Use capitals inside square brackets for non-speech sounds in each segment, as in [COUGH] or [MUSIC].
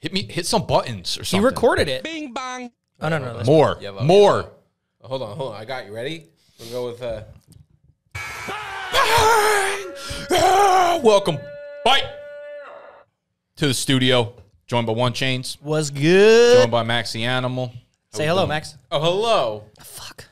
Hit me, hit some buttons or something. He recorded it. Bing bang. Oh no no. that's- more, Yellow, more. yellow. Hold on, hold on. I got you. Ready? We'll go with uh. Ah, welcome, bye, to the studio. Joined by One Chains. Was good. Joined by Max the Animal. Say hello, Max. Oh, hello. Fuck.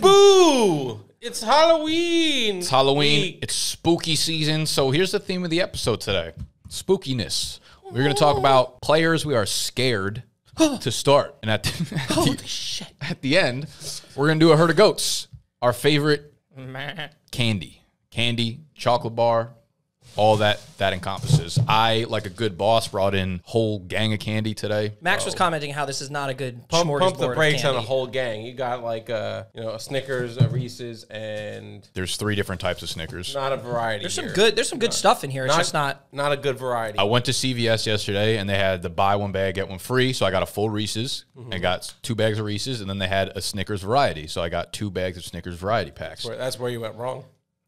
Boo! It's Halloween. It's Halloween. week. It's spooky season. So here's the theme of the episode today: spookiness. We're going to talk about players we are scared [GASPS] to start, and at the, [LAUGHS] at, Holy the, shit. at the end, we're going to do a herd of goats. Our favorite candy, candy, chocolate bar, all that that encompasses. I, like a good boss, brought in whole gang of candy today. Max was commenting how this is not a good Pump, pump the of brakes on a candy. whole gang. You got like uh, you know, a Snickers, a Reese's, and There's three different types of Snickers. not a variety. There's some here. good. There's some good stuff in here. It's Not, just not. not a good variety. I went to CVS yesterday and they had the buy one bag get one free. So I got a full Reese's. I got two bags of Reese's, and then they had a Snickers variety. So I got two bags of Snickers variety packs. Where- That's where you went wrong.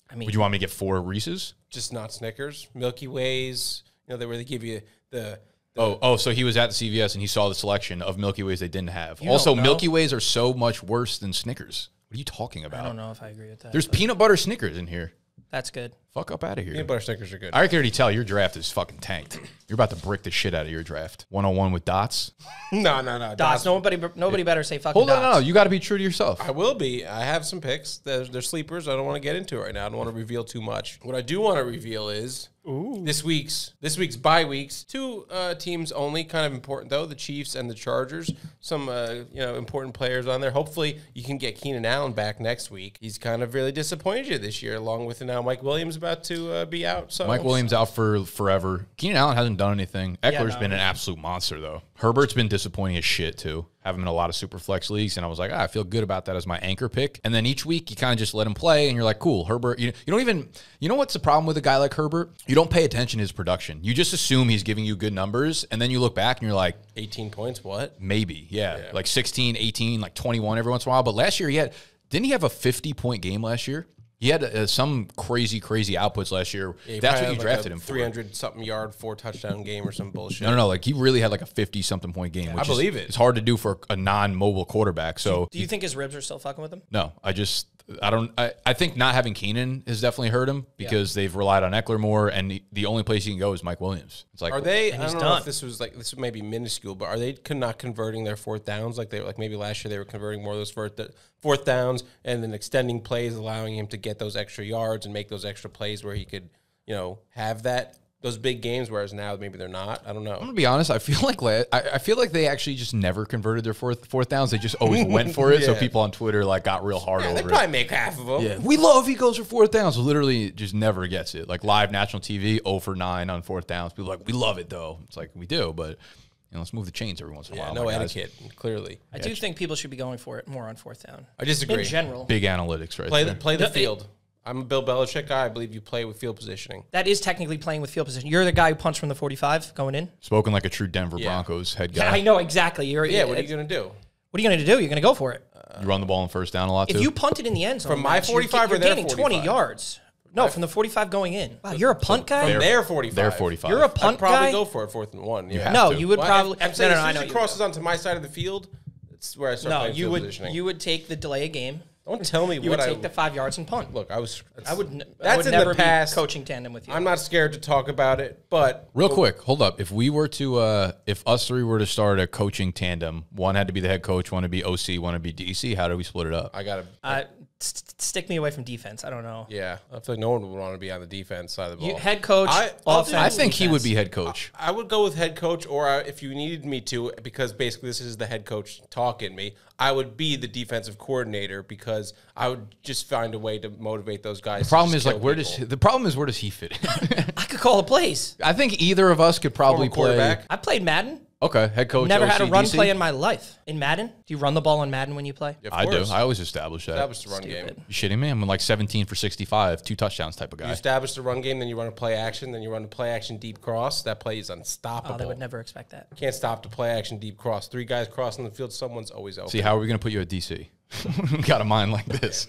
I mean, Would you want me to get four Reese's? Just not Snickers, Milky Ways. You know, they where they give you the. the Oh, oh, so he was at the CVS and he saw the selection of Milky Ways they didn't have. You also. Milky Ways are so much worse than Snickers. What are you talking about? I don't know if I agree with that. There's peanut butter Snickers in here. that's good. Fuck up out of here. peanut butter Snickers are good. I can already tell your draft is fucking tanked. You're about to brick the shit out of your draft. 101 with dots. [LAUGHS] no, no, no. Dots. Nobody. Nobody better say fucking Hold on, dots. no, no. You got to be true to yourself. I will be. I have some picks. They're, they're sleepers. I don't want to get into it right now. I don't want to reveal too much. What I do want to reveal is this week's this week's bye weeks. Two uh, teams only, kind of important though. The Chiefs and the Chargers. Some uh, you know important players on there. Hopefully you can get Keenan Allen back next week. He's kind of really disappointed you this year, along with now Mike Williams about to uh, be out. So Mike Williams out for forever. Keenan Allen hasn't done anything. Ekeler's no. been an absolute monster though. Herbert's been disappointing as shit too. Have him in a lot of super flex leagues, and I was like, ah, I feel good about that as my anchor pick. And then each week you kind of just let him play, and you're like, cool, Herbert. You, you don't even, you know what's the problem with a guy like Herbert? You don't pay attention to his production. You just assume he's giving you good numbers, and then you look back and you're like, 18 points. What? maybe, yeah, like 16, 18, like 21 every once in a while. But last year he had, didn't he have a 50 point game last year? He had uh, some crazy, crazy outputs last year. He That's what you like, drafted a him for. 300 something yard, four touchdown game or some bullshit. No, no, no. Like he really had like a fifty something point game. Which I believe is, it. It's hard to do for a non-mobile quarterback. So Do you think his ribs are still fucking with him? no, I just I don't. I, I think not having Keenan has definitely hurt him because they've relied on Ekeler more, and the, the only place he can go is Mike Williams. It's like Are they? I he's don't know done. if this was like this may be minuscule, but are they not converting their fourth downs like they like maybe last year they were converting more of those fourth fourth downs and then extending plays, allowing him to get those extra yards and make those extra plays where he could you know have that those big games. Whereas now maybe they're not. I don't know. I'm gonna be honest. I feel [LAUGHS] like I, I feel like they actually just never converted their fourth fourth downs. They just always went for it. [LAUGHS] So people on Twitter like got real hard Yeah, they over it. probably make half of them. Yeah, we love he goes for fourth downs. Literally, just never gets it. Like live national TV, 0 for nine on fourth downs. People are like we love it though. It's like we do, but you know, let's move the chains every once in a Yeah, while. no my guys. etiquette. Clearly, I do think people should be going for it more on fourth down. I disagree. In general, Big analytics, right play there. the play the No, it- field. I'm a Bill Belichick guy. I believe you play with field positioning. that is technically playing with field position. You're the guy who punched from the 45 going in. Spoken like a true Denver Yeah. Broncos head Yeah, guy. I know exactly. You're, Yeah, what are you it's- gonna do? What are you going to do? You're going to go for it. You run the ball on first down a lot If too. you punt it in the end zone, From my Max, you're 45 you're their gaining 20 yards. No, from the 45 going in. Wow, you're a punt guy. From their They're 45. They're 45. You're a I'd punt probably guy. go for it fourth and one. Yeah. have no, to. you would Well, probably. I'm saying no, no, as soon as it crosses onto my side of the field, it's where I start would. No, playing you field would. positioning. You would take the delay game. Don't tell me [LAUGHS] You what would I take the five yards and punt. look. I was. I would. n- I That's would in never the past. be coaching tandem with you. I'm not scared to talk about it, but Real quick, hold up. If we were to, uh, if us three were to start a coaching tandem, one had to be the head coach, one to be OC, one to be DC. How do we split it up? I gotta. uh, st- stick me away from defense. I don't know. Yeah, I feel like no one would want to be on the defense side of the You, ball. head coach, I- offense. I think he would be head coach. I would go with head coach, or I, if you needed me to, because basically this is the head coach talking me. I would be the defensive coordinator because I would just find a way to motivate those guys. The problem is like where does the problem is where does he fit in? [LAUGHS] I could call a plays. I think either of us could probably play. quarterback? I played Madden. Okay, head coach. Never had a run DC? play in my life. In Madden, do you run the ball in Madden when you play? Of I do. course. I always establish that. That was the run Stupid. game. you shitting me? I'm like 17 for 65, two touchdowns type of guy. You guy. establish the run game, then you run a play action, then you run a play action deep cross. That play is Oh, unstoppable. they would never expect that. Can't stop the play action deep cross. Three guys crossing the field, someone's always open. See, how are we going to put you at DC? [LAUGHS] Got a mind like this.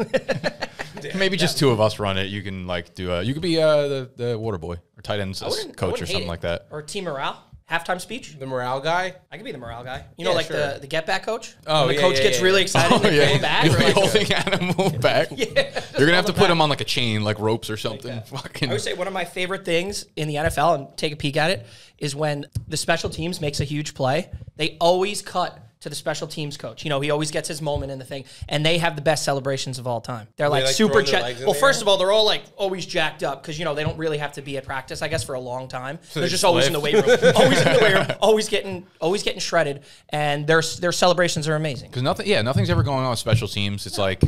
[LAUGHS] Maybe just two of us run it. You can like do a. You could be uh, the the water boy or tight ends I wouldn't- I coach or wouldn't hate something it. like that. Or team morale. Halftime speech. The morale guy. I could be the morale guy. You know, Yeah, like sure. the, the get back coach. Oh, when the yeah, coach yeah, gets yeah, really yeah. excited and oh, they pull back. [LAUGHS] Or like- holding animal [LAUGHS] back. Yeah, You're gonna have to put him him on like a chain, like ropes or something. Fucking. I would say one of my favorite things in the NFL, and take a peek at it, is when the special teams makes a huge play. They always cut to the special teams coach. You know, he always gets his moment in the thing, and they have the best celebrations of all time. They're like, like, super throwing their jet. legs in Well, first air? of all, they're all like always jacked up because you know they don't really have to be at practice, I guess, for a long time. they're just just always in the weight room, [LAUGHS] always in the weight room, always getting, always getting shredded, and their their celebrations are amazing. Because nothing, yeah, nothing's ever going on with special teams. It's like,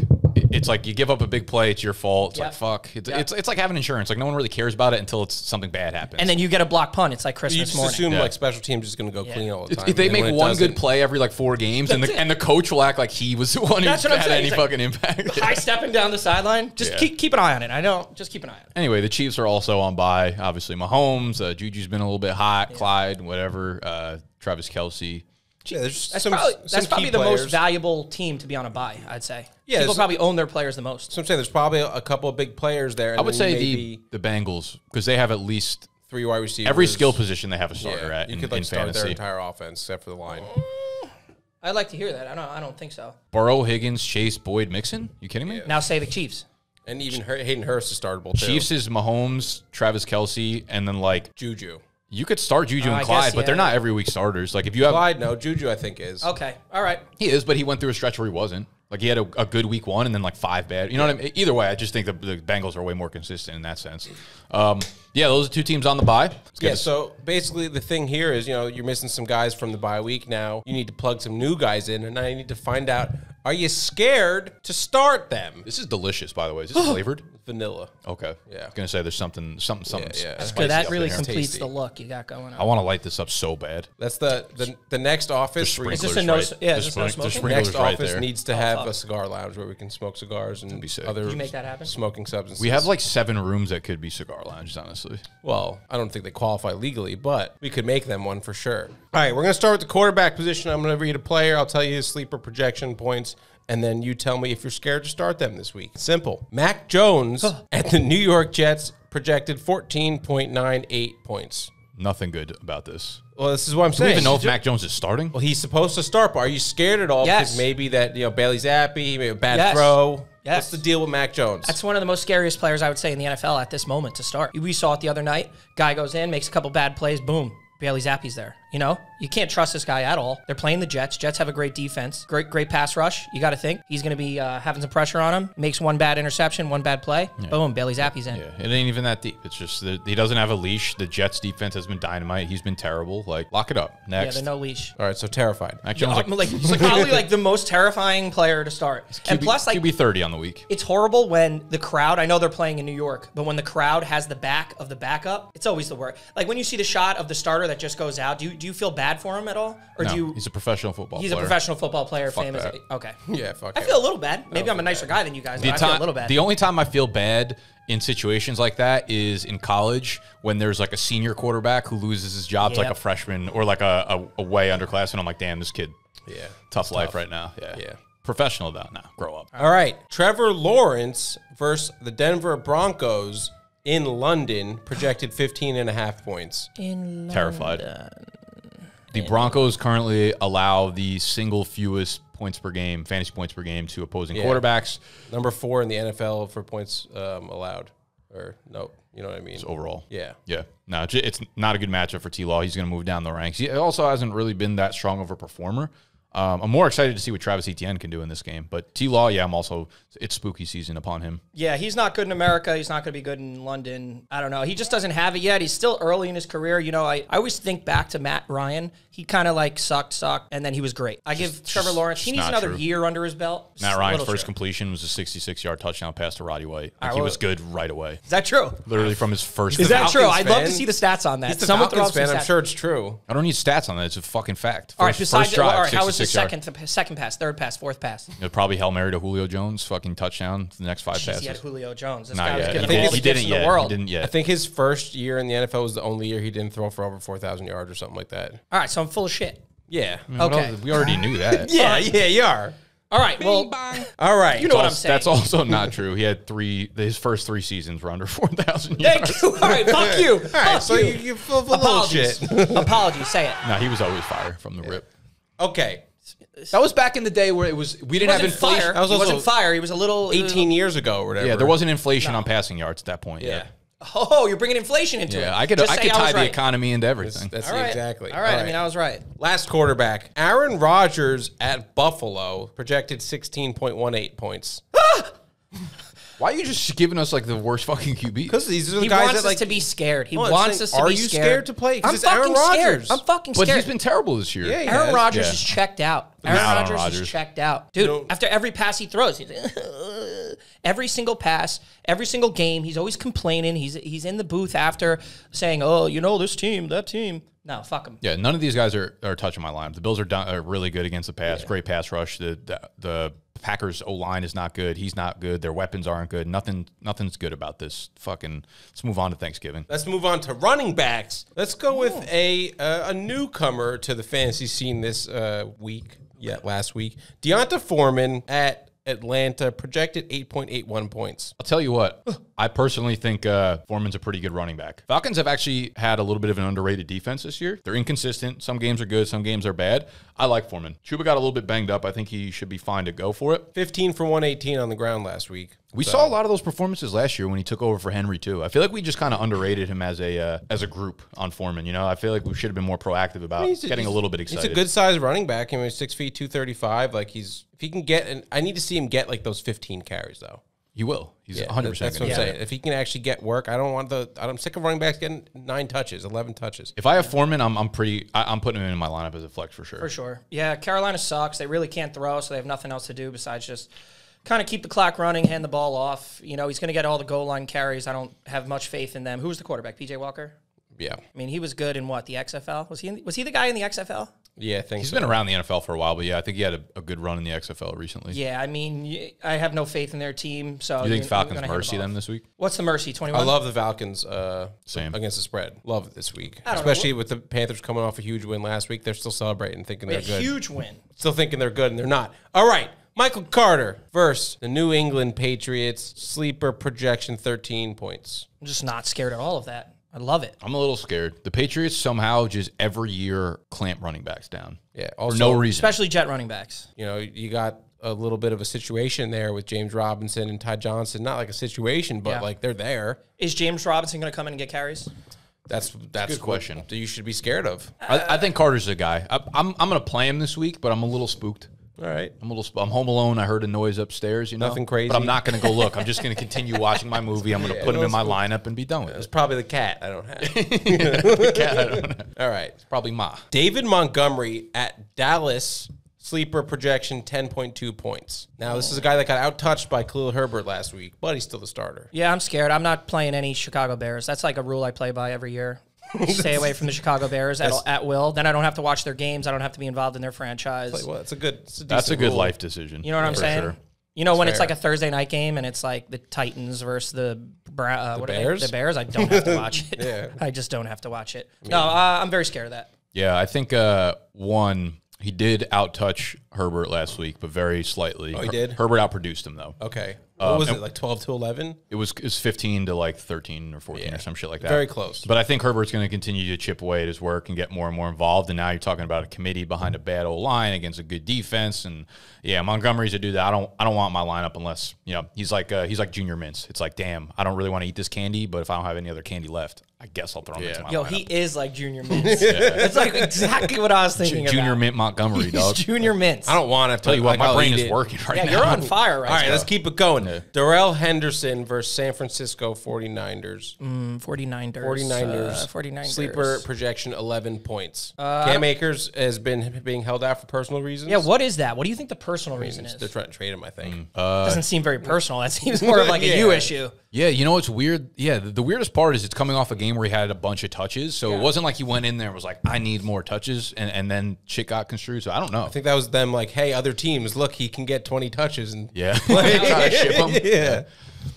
it's like you give up a big play, it's your fault. It's Yep. like fuck. It's, Yep. it's it's like having insurance. Like no one really cares about it until it's something bad happens. And then you get a block punt. It's like You Christmas just morning. assume Yeah. like special teams is going to go clean all the time. If they and make one good play every like four games, and the it. and the coach will act like he was the one who That's what had any He's like, fucking impact. [LAUGHS] High stepping down the sideline. Just Yeah. keep keep an eye on it. I know. Just keep an eye on it. Anyway, the Chiefs are also on by. Obviously, Mahomes, uh, Juju's been a little bit hot. Clyde, whatever. Uh, Travis Kelce. Yeah, there's That's some, probably some that's key probably the players. most valuable team to be on a buy. I'd say. Yeah, people probably own their players the most. So I'm saying there's probably a couple of big players there. And I would say maybe the the Bengals because they have at least three wide receivers. every skill position they have a starter Yeah, at you in, could like in start their entire offense except for the line. Mm, I'd like to hear that. I don't. I don't think so. Burrow, Higgins, Chase, Boyd, Mixon. You kidding me? Yeah. Now say the Chiefs. And even Her- Hayden Hurst is startable too. Chiefs is Mahomes, Travis Kelce, and then like Juju. You could start Juju Uh, I and guess, Clyde, but they're yeah. not every week starters. Like if you have Clyde, no. Juju, I think is. Okay. All right. He is, but he went through a stretch where he wasn't. Like he had a, a good week one and then like five bad. You know what I mean? Either way, I just think the, the Bengals are way more consistent in that sense. Um, yeah, those are two teams on the bye. It's good Yeah, to- so basically the thing here is, you know, you're missing some guys from the bye week now. You need to plug some new guys in, and now you need to find out are you scared to start them? this is delicious, by the way. Is this [GASPS] flavored? Vanilla. Okay. Yeah. I was gonna say there's something, something, something. yeah. That's spicy That up really in completes Tasty. the look you got going on. I want to light this up so bad. That's the the, the next office. The Is this sprinklers a no- right- yeah, the is this no sprink- the next right office there. needs to oh, have fuck. a cigar lounge where we can smoke cigars and be other Did you make that happen? smoking substances. We have like seven rooms that could be cigar lounges, honestly. Well, I don't think they qualify legally, but we could make them one for sure. All right, we're going to start with the quarterback position. I'm going to read a player. I'll tell you his sleeper projection points, and then you tell me if you're scared to start them this week. Simple. Mac Jones at the New York Jets projected 14.98 points. Nothing good about this. Well, this is what I'm Do we saying. even know if Mac Jones is starting? well, he's supposed to start, but are you scared at all? Yes. Because maybe that, you know, Bailey Zappe, he made a bad Yes. throw. Yes. What's the deal with Mac Jones? That's one of the most scariest players I would say in the NFL at this moment to start. We saw it the other night. Guy goes in, makes a couple bad plays, boom. Bailey Zappe's there. You know, you can't trust this guy at all. They're playing the Jets. Jets have a great defense, great great pass rush. You got to think he's going to be uh, having some pressure on him. Makes one bad interception, one bad play, boom. Bailey Zappe's in. Yeah, it ain't even that deep. It's just that he doesn't have a leash. The Jets defense has been dynamite. He's been terrible. Like, lock it up. Yeah, Next. they're no leash. all right, so terrified. Mac Jones, Uh, like, like, he's like probably like the most terrifying player to start. and QB, plus, like QB 30 on the week. it's horrible when the crowd. I know they're playing in New York, but when the crowd has the back of the backup, it's always the worst. Like when you see the shot of the starter that just goes out, do you do you feel bad for him at all, or No, do you? he's a professional football player. He's player. a professional football player, Fuck famous. that. Okay, [LAUGHS] Yeah, fuck I him. feel a little bad. Maybe I'm a nicer guy than you guys. The, But I feel time, a little bad. the only time I feel bad in situations like that is in college when there's like a senior quarterback who loses his job to like a freshman or like a, a, a way underclassman. And I'm like, damn, this kid, Yeah. tough life right now. Yeah. Yeah. Professional though. Now, grow up. All right. Trevor Lawrence versus the Denver Broncos in London, projected 15 and a half points. In Terrified. The Broncos currently allow the single fewest points per game, fantasy points per game to opposing Yeah. quarterbacks Number four in the NFL for points um, allowed. Or, no, you know what I mean? overall. Yeah. Yeah. No, it's not a good matchup for T Law. He's going to move down the ranks. He also hasn't really been that strong of a performer. Um, I'm more excited to see what Travis Etienne can do in this game. But T Law, yeah, I'm also, it's spooky season upon him. Yeah, he's not good in America. He's not going to be good in London. I don't know. He just doesn't have it yet. He's still early in his career. You know, I, I always think back to Matt Ryan. He kind of like sucked, sucked, and then he was great. I give Trevor Lawrence, he needs another true. year under his belt. Just Matt Ryan's first true. completion was a 66 yard touchdown pass to Roddy White. Like, right, he was good right away. Is that true? Literally from his first. Is that true? I'd love to see the stats on that. He's the Someone throw Falcons up some fan. I'm sure it's true. I don't need stats on that. It's a fucking fact. All right, First- besides, first drive, all right, how was the 66 yard. second, second pass, third pass, fourth pass? It probably Hail Mary to Julio Jones, fucking touchdown the next five Jeez, passes. he had Julio Jones. This Not guy was yet. giving He, him did, all the he gifts didn't in yet. the world. He didn't yet. I think his first year in the NFL was the only year he didn't throw for over 4,000 yards or something like that. All right, so I'm full of shit. Yeah. What okay. We already knew that. [LAUGHS] Yeah, yeah, you are. All right. Well, All right. you know what I'm saying. That's also not true. He had three. His first three seasons were under [LAUGHS] four thousand Thank you. All right. Fuck you. [LAUGHS] All right. Fuck So you. you, you full of a Apologies. shit. Apologies. Say it. No, he was always fire from the rip. Okay. That was back in the day where it was we didn't have wasn't inflation. fire. That was he also wasn't fire. He was a little uh, 18 years ago or whatever. Yeah, there wasn't inflation on passing yards at that point. Yeah. Yeah, Oh, you're bringing inflation into it. yeah. I could Just I say could was tie the right. economy into everything. That's All right. exactly. All right. I mean, I was right. Last quarterback, Aaron Rodgers at Buffalo, projected 16.18 points. [LAUGHS] Why are you just giving us like the worst fucking QB? Because these are the He guys wants that us like to be scared. He Well, wants saying, us to are be you scared. scared to play? I'm it's Aaron fucking scared. I'm fucking scared. but he's been terrible this year. Yeah, Aaron. Rodgers Yeah. is checked out. Aaron Not on Rodgers is checked out. Dude, don't- after every pass he throws, he's [LAUGHS] every single pass, every single game, he's always complaining. He's he's in the booth after saying, "Oh, you know this team, that team." No, fuck them. Yeah, none of these guys are, are touching my line. The Bills are, done, are really good against the pass. Great pass rush. The the, the Packers O line is not good. He's not good. Their weapons aren't good. Nothing nothing's good about this. Fucking. Let's move on to Thanksgiving. Let's move on to running backs. Let's go with a uh, a newcomer to the fantasy scene this uh, week. Yeah, last week. D'Onta Foreman at Atlanta projected 8.81 points. I'll tell you what. I personally think uh, Foreman's a pretty good running back. Falcons have actually had a little bit of an underrated defense this year. They're inconsistent. Some games are good. Some games are bad. I like Foreman. Chuba got a little bit banged up. I think he should be fine to go for it. 15 for 118 on the ground last week. We saw a lot of those performances last year when he took over for Henry too. I feel like we just kind of underrated him as a uh, as a group on Foreman. You know, I feel like we should have been more proactive about He's getting a he's- little bit excited. He's a good sized running back. I mean, he's six feet, 235. Like, he's, if he can get, and I need to see him get like those 15 carries, though. He will. He's Yeah, 100. percent That's what I'm saying. If he can actually get work, I don't want the, I'm sick of running backs getting nine touches, 11 touches. If I have Foreman, I'm I'm pretty. I, I'm putting him in my lineup as a flex for sure. For sure. Yeah, Carolina sucks. They really can't throw, so they have nothing else to do besides just kind of keep the clock running, hand the ball off. You know, he's going to get all the goal line carries. I don't have much faith in them. Who's the quarterback? PJ Walker. Yeah. I mean, he was good in what the XFL. Was he? In, was he the guy in the XFL? Yeah, I think He's so. been around the NFL for a while, but yeah, I think he had a, a good run in the XFL recently. Yeah, I mean, I have no faith in their team. So Do you think Falcons you're gonna hand mercy ball them this week? What's the mercy? Twenty one. I love the Falcons uh, Same. against the spread. Love it this week, I don't know. especially with the Panthers coming off a huge win last week. They're still celebrating, thinking they're good. huge win. Still thinking they're good, and they're not. All right, Michael Carter versus the New England Patriots. Sleeper projection thirteen points. I'm just not scared at all of that. I love it. I'm a little scared. The Patriots somehow just every year clamp running backs down Yeah. for Also, no reason. Especially jet running backs. you know, you got a little bit of a situation there with James Robinson and Ty Johnson. Not like a situation, but Yeah. like they're there. Is James Robinson going to come in and get carries? That's that's good question. what you should be scared of. I, I think Carter's the guy. I, I'm I'm gonna play him this week, but I'm a little spooked. All right. I'm a little. I'm home alone. I heard a noise upstairs. You know, Nothing crazy. But I'm not gonna go look. I'm just gonna continue watching my movie. I'm gonna put him in my lineup and be done with it. It's probably the cat I don't have. [LAUGHS] Cat, I don't know. All right. It's probably Ma. David Montgomery at Dallas. Sleeper projection 10.2 points. Now, this is a guy that got outtouched by Khalil Herbert last week, but he's still the starter. Yeah, I'm scared. I'm not playing any Chicago Bears. That's like a rule I play by every year. [LAUGHS] Stay away from the Chicago Bears at, at will. Then I don't have to watch their games. I don't have to be involved in their franchise. Well, it's a good. It's a That's a good rule. life decision. You know what I'm for saying? sure. You know when it's fair. like a Thursday night game and it's like the Titans versus the Bra- uh, what are they? Bears? The Bears. I don't have to [LAUGHS] watch it. Yeah. I just don't have to watch it. No, uh, I'm very scared of that. Yeah, I think uh, one he did outtouch Herbert last week, but very slightly. Oh, he did? Herbert outproduced him though. Okay. What was it, like 12 to 11? It was it was 15 to like 13 or 14 or some shit like that. Very close. But I think Herbert's going to continue to chip away at his work and get more and more involved. And now you're talking about a committee behind a bad old line against a good defense. And yeah, Montgomery's a dude that I don't I don't want my lineup unless you know he's like uh, he's like Junior Mints. It's like damn, I don't really want to eat this candy, but if I don't have any other candy left, I guess I'll throw him into my Yo, lineup. he is like Junior [LAUGHS] Mints. It's like exactly what I was thinking Junior about. Mint Montgomery, dog. He's Junior Mints. I don't want to Tell you what, like, my I'll brain is it. working right yeah, now. you're on fire right All right, now. let's keep it going. Darrell Henderson versus San Francisco 49ers. Mm, 49ers. 49ers. Uh, 49ers. Sleeper projection 11 points. Uh, Cam Akers has been being held out for personal reasons. Yeah, what is that? What do you think the personal reason is? They're trying to trade him, I think. Mm. Uh, Doesn't seem very personal. That seems [LAUGHS] more of like a you issue. Yeah, you know what's weird? Yeah, the, the weirdest part is it's coming off a game where he had a bunch of touches. So it wasn't like he went in there and was like, I need more touches, and, and then shit got construed. So I don't know. I think that was them like, hey, other teams, look, he can get 20 touches. And yeah. [LAUGHS] [LAUGHS] Try to ship him. [LAUGHS] yeah.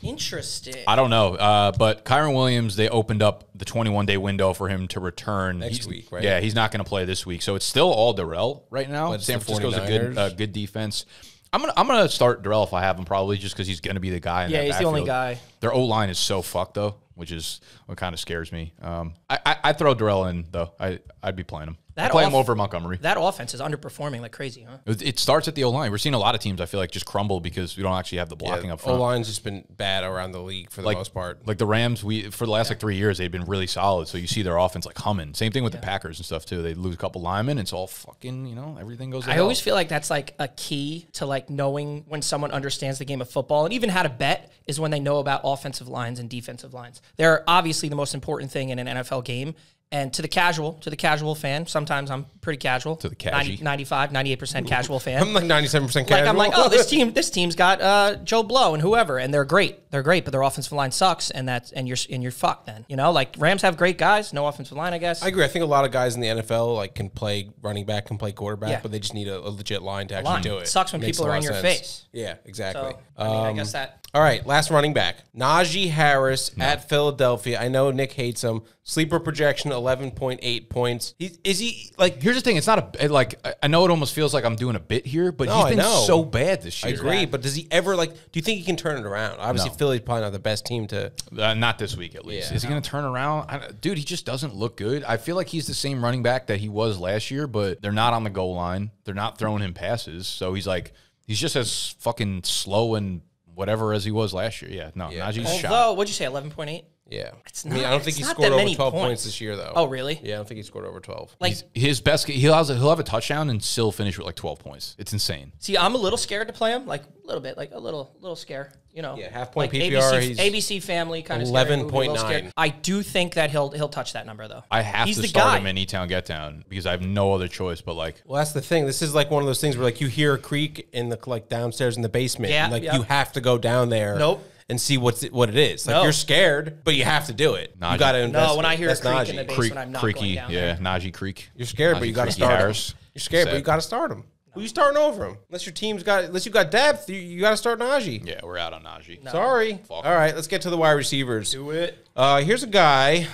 Interesting. I don't know. Uh, but Kyren Williams, they opened up the 21 day window for him to return Next He's- week, right? Yeah, he's not going to play this week. So it's still all Darrell right now. But it's San the Francisco's a good, uh, good defense. I'm gonna I'm gonna start Darrell if I have him probably just because he's gonna be the guy. In Yeah, that he's the only guy. Their O line is so fucked though, which is what kind of scares me. Um, I I I'd throw Darrell in though. I I'd be playing him. I That play him over Montgomery. That offense is underperforming like crazy, huh? It, it starts at the O line. We're seeing a lot of teams I feel like just crumble because we don't actually have the blocking up front. O line's just been bad around the league for the like most part. Like the Rams, we for the last like three years they've been really solid. So you see their offense like humming. Same thing with the Packers and stuff too. They lose a couple linemen, it's all fucking you know everything goes. I hell. always feel like that's like a key to like knowing when someone understands the game of football and even how to bet is when they know about offensive lines and defensive lines. They're obviously the most important thing in an NFL game. And to the casual, to the casual fan, sometimes I'm pretty casual. To the cashy. 95, 98% casual [LAUGHS] fan. I'm like 97 percent like. I'm like, oh, this [LAUGHS] team, this team's got uh, Joe Blow and whoever, and they're great. They're great, but their offensive line sucks, and that's and you're and you're fucked. Then you know, like Rams have great guys, no offensive line, I guess. I agree. I think a lot of guys in the NFL like can play running back, can play quarterback, Yeah. but they just need a, a legit line to actually line. do it. it. Sucks when Makes people are in your sense. face. Yeah, exactly. so I, mean, I Um, guess that All right, last running back, Najee Harris at Philadelphia. I know Nick hates him. Sleeper projection, eleven point eight points. He, is he like? Here's the thing: it's not a like. I- I know it almost feels like I'm doing a bit here, but No, he's I been so bad this year. I year. agree, but does he ever like? Do you think he can turn it around? Obviously, No. Philly's probably not the best team to. Uh, not this week, at least. Yeah. Is he going to turn around? I, dude, he just doesn't look good. I feel like he's the same running back that he was last year, but they're not on the goal line. They're not throwing him passes, so he's like he's just as fucking slow and whatever as he was last year. Yeah, no, Najee's shot. although what'd you say, eleven point eight? Yeah, It's I mean, I don't think it's he scored over twelve points. points. this year, though. Oh, really? Yeah, I don't think he scored over twelve. Like, He's- his best, he'll have, he'll have a touchdown and still finish with like 12 points. It's insane. see, I'm a little scared to play him, like a little bit, like a little, little scare. You know, Yeah, half point like PPR, ABC, he's ABC family kind of 11.9. I do think that he'll he'll touch that number though. I have He's to the start guy. him in E Town Get Down because I have no other choice. But like, Well, that's the thing. This is like one of those things where like you hear a creak in the like downstairs in the basement. Yeah, and, like yeah. you have to go down there. Nope. And see what's it, what it is. Like No. you're scared, but you have to do it. Najee. You got to invest. No, when I hear a creak in the Najee. basement, creak, I'm not creaky, going down yeah, there. Najee Creek. You're scared, but Najee you got to Creaky start him. You're scared, but Sad. you got to start him. Who you starting over him? Unless your team's got, unless you got depth, you, you got to start Najee. Yeah, we're out on Najee. Sorry. Fuck. All right, let's get to the wide receivers. Do it. Uh, here's a guy,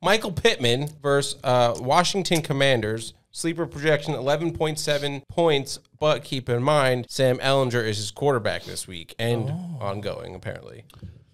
Michael Pittman versus uh, Washington Commanders. Sleeper projection 11.7 points, but keep in mind Sam Ehlinger is his quarterback this week and Oh. ongoing apparently.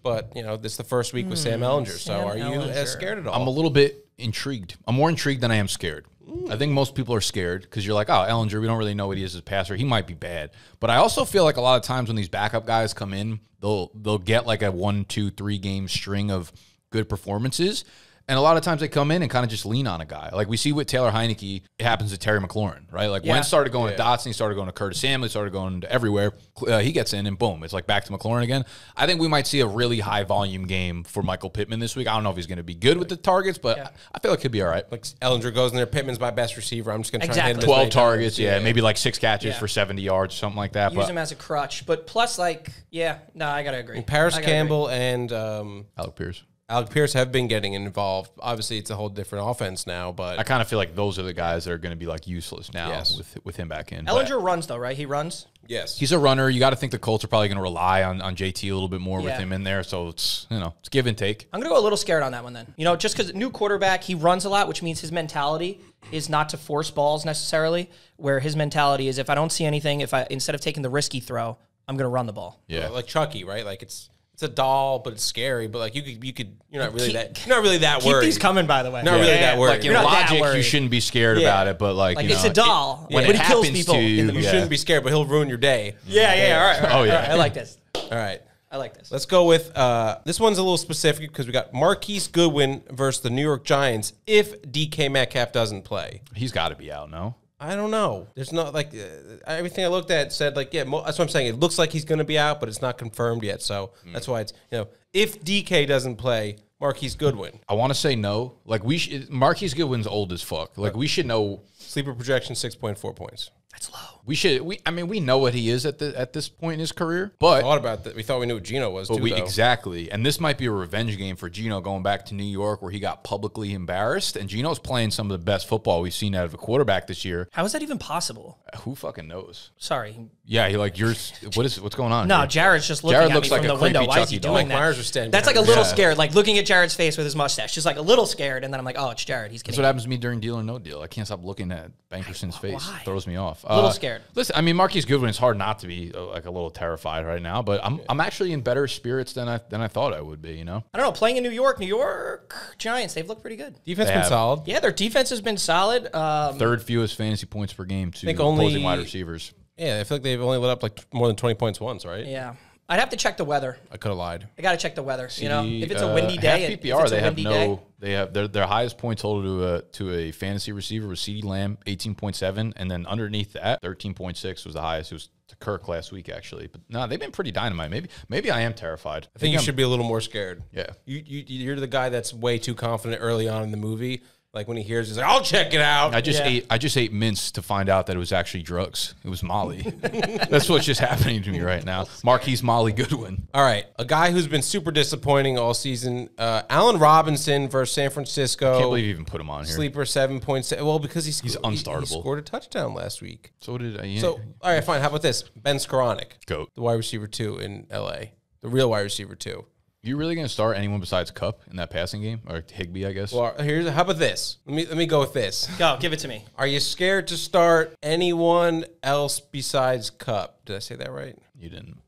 But you know this is the first week with hmm, Sam Ehlinger, so Sam are you Ehlinger. as scared at all? I'm a little bit intrigued. I'm more intrigued than I am scared. Hmm. I think most people are scared because you're like, oh, Ehlinger, we don't really know what he is as a passer. He might be bad. But I also feel like a lot of times when these backup guys come in, they'll they'll get like a one, two, three game string of good performances. And a lot of times they come in and kind of just lean on a guy. Like we see with Taylor Heinicke, it happens to Terry McLaurin, right? Like Yeah. Wentz started going to Dotson, he started going to Curtis Samuel, he started going to everywhere. Uh, he gets in and boom, it's like back to McLaurin again. I think we might see a really high volume game for Michael Pittman this week. I don't know if he's going to be good with the targets, but I- I feel like he'll be all right. like Ehlinger goes in there, Pittman's my best receiver. I'm just gonna try and hit Exactly. 12 targets, times. yeah, maybe like six catches Yeah. for 70 yards, something like that. Use but him as a crutch, but plus, like, yeah, no, I gotta agree. Parris I gotta agree. Campbell and um, Alec Pierce. Alec Pierce have been getting involved. Obviously, it's a whole different offense now, but I kind of feel like those are the guys that are going to be like useless now Yes. with with him back in. But Ehlinger runs though, right? He runs. yes, he's a runner. You got to think the Colts are probably going to rely on, on JT a little bit more with him in there. So it's you know it's give and take. I'm gonna go a little scared on that one then. You know, just because new quarterback, he runs a lot, which means his mentality is not to force balls necessarily. Where his mentality is, if I don't see anything, if I instead of taking the risky throw, I'm gonna run the ball. Yeah, like Chucky, right? Like it's it's a doll, but it's scary. But like you could you could you're not really Keep- that you're not really that Keep worried. these coming, by the way. Not really that worried. Like in You're not that logic, you shouldn't be scared Yeah. about it, but like, Like you it's know, a doll, it- when but it he kills happens people to in you, the You shouldn't be scared, but he'll ruin your day. Yeah, yeah. All right. all right, Oh, yeah. all right, I like this. [LAUGHS] All right. I like this. Let's go with uh, this one's a little specific because we got Marquise Goodwin versus the New York Giants if DK Metcalf doesn't play. He's got to be out. No, I don't know. There's not like uh, everything I looked at said like yeah. Mo- that's what I'm saying. It looks like he's going to be out, but it's not confirmed yet. So that's why it's you know if DK doesn't play, Marquise Goodwin I want to say no. Like we, sh- Marquise Goodwin's old as fuck. Like we should know. sleeper projection six point four points. That's low. We should. We. I mean, we know what he is at the at this point in his career, but Thought about that. We thought we knew what Gino was But too. we though. exactly, and this might be a revenge game for Gino going back to New York, where he got publicly embarrassed. And Gino's playing some of the best football we've seen out of a quarterback this year. How is that even possible? Uh, who fucking knows? Sorry. Yeah, he like yours. What is what's going on? No, here? Jared's just looking Jared at looks me like from a the window. Why is he Chucky doll. doing Mike that? Myers was standing That's like a little Yeah. scared, like looking at Jared's face with his mustache, just like a little scared, and then I'm like, oh, it's Jared. He's That's getting. what happens to me during Deal or No Deal. I can't stop looking at Bankerson's face. Why? Throws me off. A Little scared. Listen, I mean, Marquise Goodwin. It's hard not to be uh, like a little terrified right now, but I'm I'm actually in better spirits than I than I thought I would be. You know, I don't know. Playing in New York, New York Giants, they've looked pretty good. Defense They been have. solid. Yeah, their defense has been solid. Um, third fewest fantasy points per game to think opposing only- wide receivers. Yeah, I feel like they've only let up like more than 20 points once, right? yeah, I'd have to check the weather. I could have lied. I got to check the weather. you know, if it's a uh, windy day, half if PPR, it's a they have windy no. day, They have their their highest point total to a to a fantasy receiver was CeeDee Lamb, eighteen point seven, and then underneath that, thirteen point six was the highest. It was to Kirk last week actually, but no, they've been pretty dynamite. Maybe maybe I am terrified. I think you I'm- should be a little more scared. Yeah. You, you, you're the guy that's way too confident early on in the movie. Like when he hears, he's like, I'll check it out. I just Yeah. ate I just ate mince to find out that it was actually drugs. It was Molly. [LAUGHS] That's what's just happening to me right now. Marquise Molly Goodwin. All right. A guy who's been super disappointing all season, uh, Allen Robinson versus San Francisco. Can't believe you even put him on here. Sleeper 7.7. Well, because he's, He's he- unstartable. He, scored a touchdown last week. So did I? Yeah. So, all right, fine. How about this? Ben Skowronek, Goat. the wide receiver two in LA, the real wide receiver two. You really gonna start anyone besides Kupp in that passing game or Higbee? I guess. Well, here's how about this? Let me let me go with this. go give it to me. Are you scared to start anyone else besides Kupp? Did I say that right? you didn't.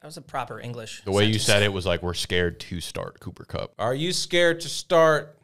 That was a proper English. The way you said it was like we're scared to start Cooper Kupp. Are you scared to start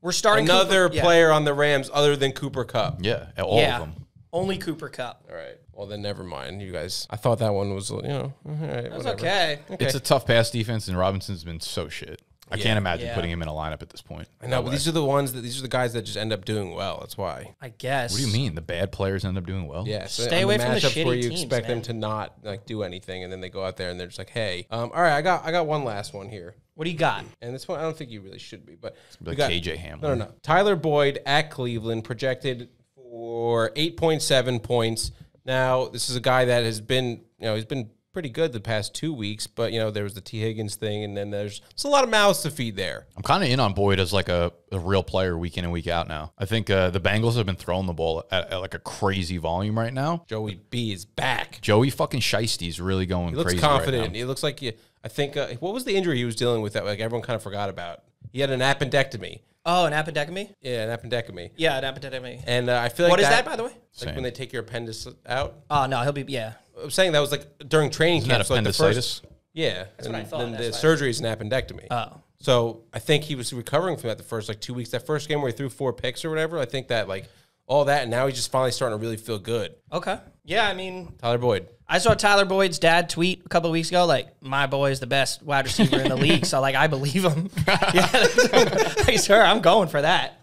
we're starting another Cooper- yeah. player on the Rams other than Cooper Kupp? Yeah, all Yeah, of them. only Cooper Kupp. All right. Well, then never mind, you guys. I thought that one was, you know, all right, That's whatever. okay. It's a tough pass defense, and Robinson's been so shit. I can't imagine Yeah. putting him in a lineup at this point. I know, but these are the ones that these are the guys that just end up doing well. That's why. I guess. What do you mean? The bad players end up doing well? Yeah, so Stay on away from the matchups where you teams, expect them to not like do anything, and then they go out there and they're just like, "Hey, um, all right, I got I got one last one here." What do you got? And this one, I don't think you really should be, but we Like got- KJ Hamler. No, no, no. Tyler Boyd at Cleveland projected for 8.7 points. Now, this is a guy that has been, you know, he's been pretty good the past two weeks, but, you know, there was the T. Higgins thing, and then there's, there's a lot of mouths to feed there. I'm kind of in on Boyd as like a, a real player week in and week out now. I think uh, the Bengals have been throwing the ball at, at like a crazy volume right now. Joey B is back. Joey fucking Shiesty's really going He looks crazy confident. right now. he looks like, he, I think, uh, what was the injury he was dealing with that like everyone kind of forgot about? He had an appendectomy. Oh, an appendectomy? Yeah, an appendectomy. Yeah, an appendectomy. And uh, I feel like What is that, by the way? Like Same. when they take your appendix out. Oh no, he'll be yeah. I'm saying that was like during training Isn't camp. so like the appendicitis? first, yeah, that's what I thought, Then that's the why. surgery is an appendectomy. Oh. So I think he was recovering from that the first like two weeks. That first game where he threw four picks or whatever. I think that like all that, and now he's just finally starting to really feel good. Okay. Yeah, I mean, Tyler Boyd. I saw Tyler Boyd's dad tweet a couple of weeks ago, like, my boy is the best wide receiver in the league. So, like, I believe him. [LAUGHS] yeah. [LAUGHS] like, sir, I'm going for that.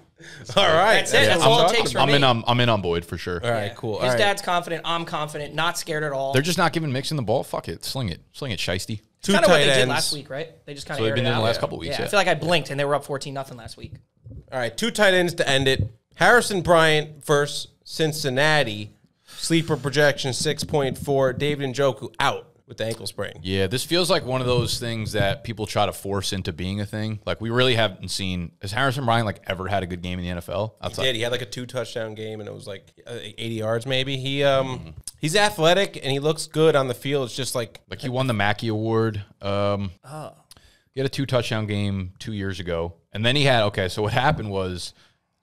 All right, That's it. That's what I'm all it takes for I'm me. in on I'm in on Boyd for sure. All right, cool. All His right. dad's confident. I'm confident. Not scared at all. They're just not giving Mixon the ball. Fuck it, sling it, sling it, Shiesty. two kind of what tight they did last week, right? They just kind So of they've aired been it in the last couple weeks. Yeah, Yeah, I feel like I blinked and they were up 14 nothing last week. All right, two tight ends to end it. Harrison Bryant versus Cincinnati. Sleeper projection six point four. David and Njoku out with the ankle sprain. Yeah, this feels like one of those things that people try to force into being a thing. Like we really haven't seen. Has Harrison Bryant like ever had a good game in the NFL? He Outside, did. He had like a two touchdown game, and it was like uh, 80 yards maybe. He um he's athletic and he looks good on the field. It's just like like he won the Mackey Award. Um, He had a two touchdown game two years ago, and then he had okay. So what happened was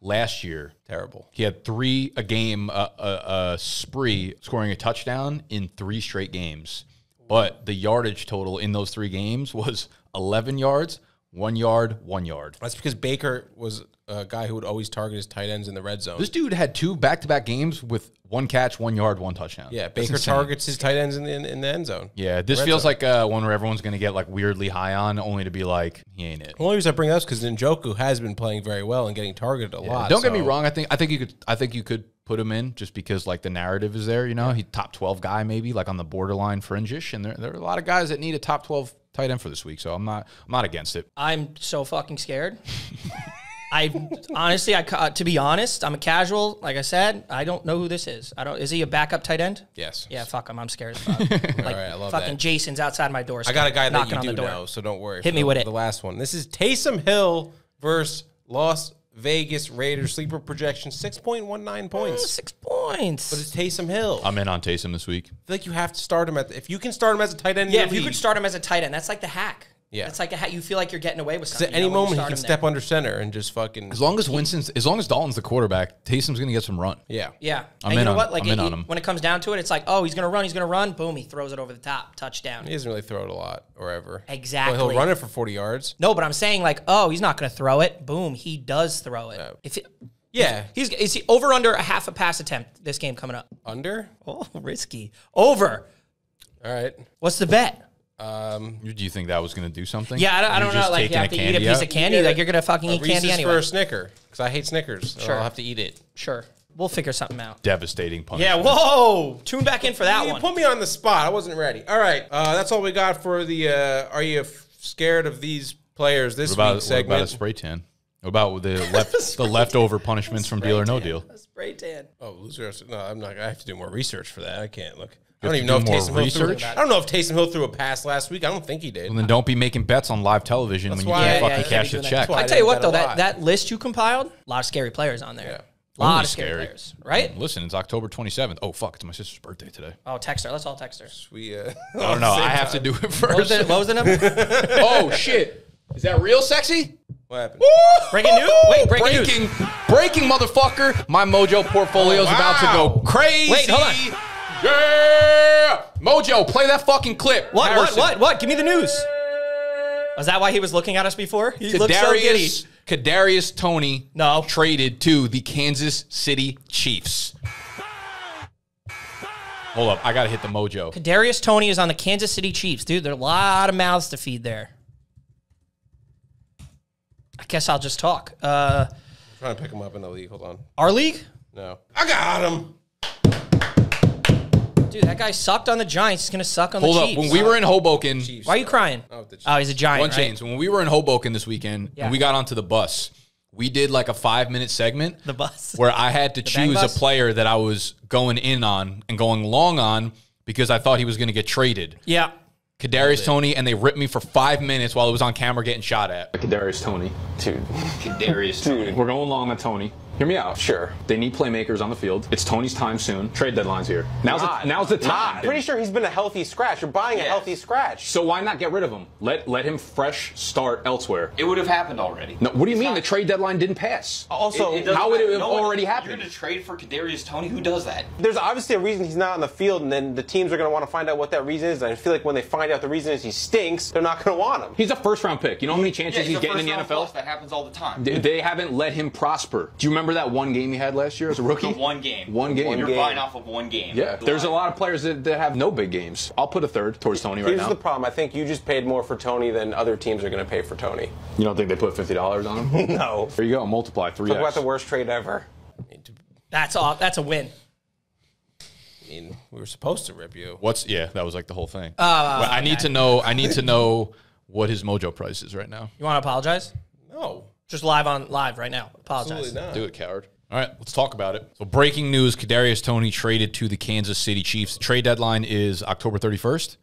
last year terrible. he had three a game, uh, a, a spree, scoring a touchdown in three straight games. But the yardage total in those three games [LAUGHS] was 11 yards, one yard, one yard. That's because Baker was a guy who would always target his tight ends in the red zone. This dude had two back-to-back games with one catch, one yard, one touchdown. yeah, Baker targets his tight ends in the, in the end zone. Yeah, this Red feels zone. like uh, one where everyone's going to get like weirdly high on, only to be like, he ain't it. The only reason I bring that up is because Njoku has been playing very well and getting targeted a lot. Don't get me wrong. I think I think you could I think you could put him in just because like the narrative is there. You know, he top twelve guy maybe like on the borderline fringish, and there there are a lot of guys that need a top twelve tight end for this week. So I'm not I'm not against it. I'm so fucking scared. [LAUGHS] I honestly, I ca- to be honest, I'm a casual. Like I said, I don't know who this is. I don't. Is he a backup tight end? Yes. Yeah, fuck him. I'm scared. As [LAUGHS] fuck. like right, I love fucking that. Jason's outside my door. I got a guy that knocking you on do the door. know, so don't worry. Hit me the, with it. The last one. This is Taysom Hill versus Las Vegas Raiders. Sleeper projection six point one nine oh, points. Six points. But it's Taysom Hill. I I'm in on Taysom this week. I feel like you have to start him at. The, if you can start him as a tight end, yeah, your if you could start him as a tight end, that's like the hack. Yeah. It's like a, you feel like you're getting away with something. at any you know, when you moment he can step there. under center and just fucking As long as Winston's, as long as Dalton's the quarterback, Taysom's going to get some run. yeah. Yeah, I'm and in you know on- what? Like I'm in on him. when it comes down to it, it's like, oh, he's gonna run, he's gonna run. Boom, he throws it over the top, touchdown. He doesn't really throw it a lot or ever. Exactly. Well, he'll run it for 40 yards. No, but I'm saying like, oh, he's not gonna throw it. Boom, he does throw it. If it, Yeah. he's is he over under a half a pass attempt this game coming up? Under? Oh, risky. Over. All right. What's the bet? Um, Do you think that was going to do something? Yeah, I don't, I You're don't know. just Like you have to eat a piece out? of candy. Yeah. Like you're gonna fucking a eat candy Reese's anyway. for a Snicker because I hate Snickers. Sure. I'll have to eat it. Sure, we'll figure something out. Devastating punch. Yeah. Whoa. Tune back in for that one. You one. put me on the spot. I wasn't ready. All right. Uh, that's all we got for the uh, Are You F- Scared of These Players this What about, week what about a segment? spray tan? What about the [LAUGHS] left the leftover punishments from Deal or No Deal? A spray tan. Oh, loser. No, I'm not. I have to do more research for that. I can't look. I don't even know do if more Taysom Hill threw. I don't know if Taysom Hill threw a pass last week. I don't think he did. Well, then don't be making bets on live television when you why- can't Yeah, fucking yeah, cash yeah, the check. I I tell you what though, a that, lot. that list you compiled, a lot of scary players on there. Yeah. A lot Only of scary, scary. players, right? Listen, it's October 27th. Oh fuck, it's my sister's birthday today. Oh, text her. Let's all text her. We. Uh, I don't [LAUGHS] know. I have to do it What was first. the, what was the number? [LAUGHS] oh shit! Is that real sexy? What happened? breaking news. Wait, breaking, news. breaking, breaking, motherfucker! My Mojo portfolio's Oh, about to go crazy. Wait, hold on. Yeah, Mojo, play that fucking clip. What? Harrison. What? What? What? Give me the news. Was that why he was looking at us before? He looked so giddy. Kadarius, Kadarius Toney No. traded to the Kansas City Chiefs. Hold up, I gotta hit the Mojo. Darius Toney is on the Kansas City Chiefs, dude. There are a lot of mouths to feed there. I guess I'll just talk. Uh, I'm trying to pick him up in the league. Hold on. our league, No. I got him. Dude. That guy sucked on the Giants. He's gonna suck on Hold the up, Chiefs. when we were in Hoboken, oh, Chiefs. why are you crying? Oh, the Chiefs. Oh, he's a Giant. one right? chains. When we were in Hoboken this weekend, Yeah. and we got onto the bus, we did like a five minute segment The bus. where I had to [LAUGHS] bang choose a bus? player that I was going in on and going long on because I thought he was going to get traded. Yeah. Kadarius Toney, and they ripped me for five minutes while it was on camera getting shot at. Kadarius Toney. Dude, Kadarius Toney. We're going long on Toney. Hear me out. Sure. They need playmakers on the field. It's Toney's time soon. Trade deadline's here. Now's Not. the, ah, now's the Not. time. Pretty sure he's been a healthy scratch. You're buying a healthy scratch. So why not get rid of him? Let let him fresh start elsewhere. It would have happened already. No, what do you mean? The trade deadline didn't pass. Also, doesn't How would it have No one- already happened? You're going to trade for Kadarius Toney? Who does that? There's obviously a reason he's not on the field, and then the teams are going to want to find out what that reason is. And I feel like when they find out the reason is he stinks, they're not going to want him. He's a first round pick. You know how many chances he's, a getting in the NFL? plus. That happens all the time. They- They haven't let him prosper. Do you remember that one game he had last year as a rookie? The one game. One game. You're game. buying off of one game. Yeah. There's a lot of players that, that have no big games. I'll put a third towards Toney right Here's now. the problem. I think you just paid more for Toney than other teams are going to pay for Toney. You don't think they put fifty dollars on him? [LAUGHS] No. there you go. Multiply three. Talk about the worst trade ever. That's all. That's a win. I mean, we were supposed to rip you. What's yeah? That was like the whole thing. Uh, but I need to know. I need to know what his Mojo price is right now. You want to apologize? No. Just live on live right now. Apologize. Absolutely not. Do it, coward. All right, let's talk about it. So, breaking news: Kadarius Toney traded to the Kansas City Chiefs. The trade deadline is October 31st,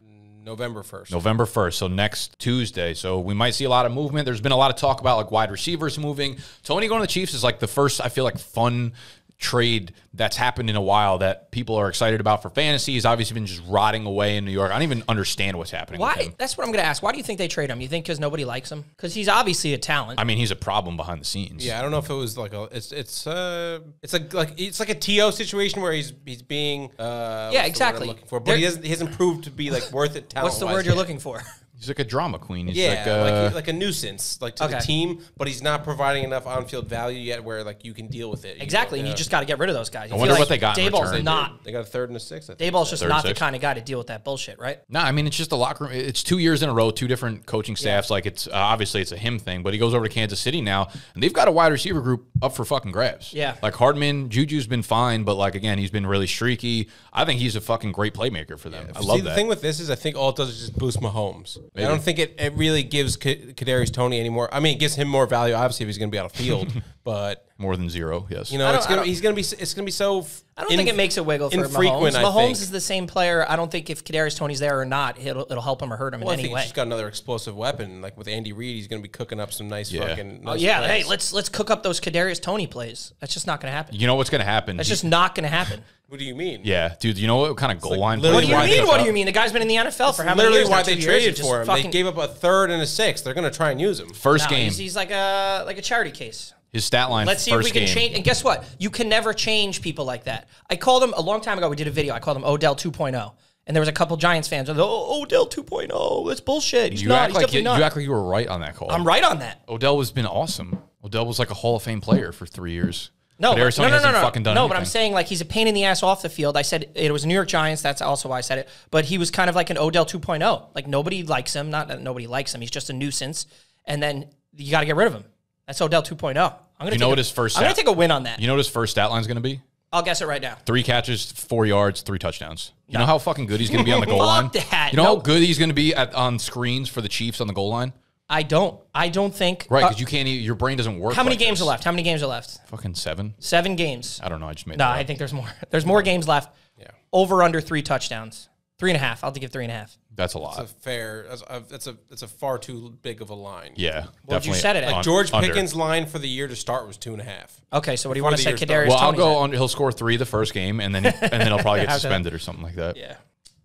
November 1st. November 1st. So next Tuesday. So we might see a lot of movement. There's been a lot of talk about like wide receivers moving. Toney going to the Chiefs is like the first. I feel like fun trade that's happened in a while that people are excited about for fantasy. He's obviously been just rotting away in New York. I don't even understand what's happening. With Why? him. That's what I'm going to ask. Why do you think they trade him? You think because nobody likes him? Because he's obviously a talent. I mean, he's a problem behind the scenes. Yeah, I don't know if it was like a it's it's uh it's like like it's like a To situation where he's he's being uh what's the word I'm exactly. looking for, but There- he hasn't he hasn't proved to be like worth it. Talent [LAUGHS] What's the word you're looking for? He's like a drama queen. He's Yeah, like, like, uh, like, a nuisance, like to the Okay. team, but he's not providing enough on-field value yet, where like you can deal with it. You Exactly, know? and Yeah. you just got to get rid of those guys. I wonder what they got in Daboll's return. not. They got a third and a sixth. I think. Daboll's just Third, not the sixth. kind of guy to deal with that bullshit, right? No, I mean it's just a locker room. It's two years in a row, two different coaching staffs. Like it's uh, obviously it's a him thing, but he goes over to Kansas City now, and they've got a wide receiver group up for fucking grabs. Yeah. like Hardman, Juju's been fine, but like again, he's been really streaky. I think he's a fucking great playmaker for them. I love See, that. the thing with this is, I think all it does is just boost Mahomes. I don't think it, it really gives K- Kadarius Toney anymore. I mean, it gives him more value, obviously, if he's going to be on a field. [LAUGHS] but More than zero, yes. you know, it's gonna don't- he's gonna be it's gonna be so. f- I don't think it makes a wiggle for infrequent, Mahomes. I Mahomes think. is the same player. I don't think if Kadarius Toney's there or not, it'll, it'll help him or hurt him Well, I in any way. he's just got another explosive weapon. Like with Andy Reid, he's going to be cooking up some nice Yeah. fucking. oh yeah, plays. hey, let's let's cook up those Kadarius Toney plays. That's just not going to happen. you know what's going to happen? That's He- just not going to happen. What do you mean? Yeah, dude. You know what kind of goal like line? What do you mean? they- What do you mean? The guy's been in the NFL for how many Literally years? why they traded for him. fucking- They gave up a third and a sixth. They're going to try and use him. First No, game, he's, he's like a like a charity case. his stat line. Let's see if we can game. change. And guess what? You can never change people like that. I called him a long time ago. We did a video. I called him Odell 2.0. And there was a couple Giants fans. who Oh, Odell 2.0. That's bullshit. He's You not. act He's like definitely you, not. you act like you were right on that call. I'm right on that. Odell has been awesome. Odell was like a Hall of Fame player for three years. No, but Arizona no, no, no, hasn't no, fucking done no. anything. But I'm saying like he's a pain in the ass off the field. I said it was New York Giants. That's also why I said it. But he was kind of like an Odell 2.0. Like nobody likes him. Not that nobody likes him. He's just a nuisance. And then you got to get rid of him. That's Odell 2.0. I'm gonna You take know a- what his first I'm gonna take a win on that. You know what his first stat line is going to be? I'll guess it right now. Three catches, four yards, three touchdowns. You know how fucking good he's going to be on the [LAUGHS] goal line. that. You know No. how good he's going to be at on screens for the Chiefs on the goal line. I don't. I don't think. Right, uh, because you can't. e- Your brain doesn't work. how many like games this. are left? How many games are left? Fucking seven. Seven games. I don't know. I just made. No, that I think there's more. [LAUGHS] There's more games left. Yeah. Over under three touchdowns. Three and a half. I'll give three and a half. that's a That's a lot. fair. That's a, that's a that's a far too big of a line. Yeah, What'd you said it at? un- George under. Pickens' line for the year to start was two and a half. Okay, so what do you want to say? year Kadarius Well, I'll go at? on. He'll score three the first game, and then and then he'll probably [LAUGHS] get suspended or something like that. Yeah.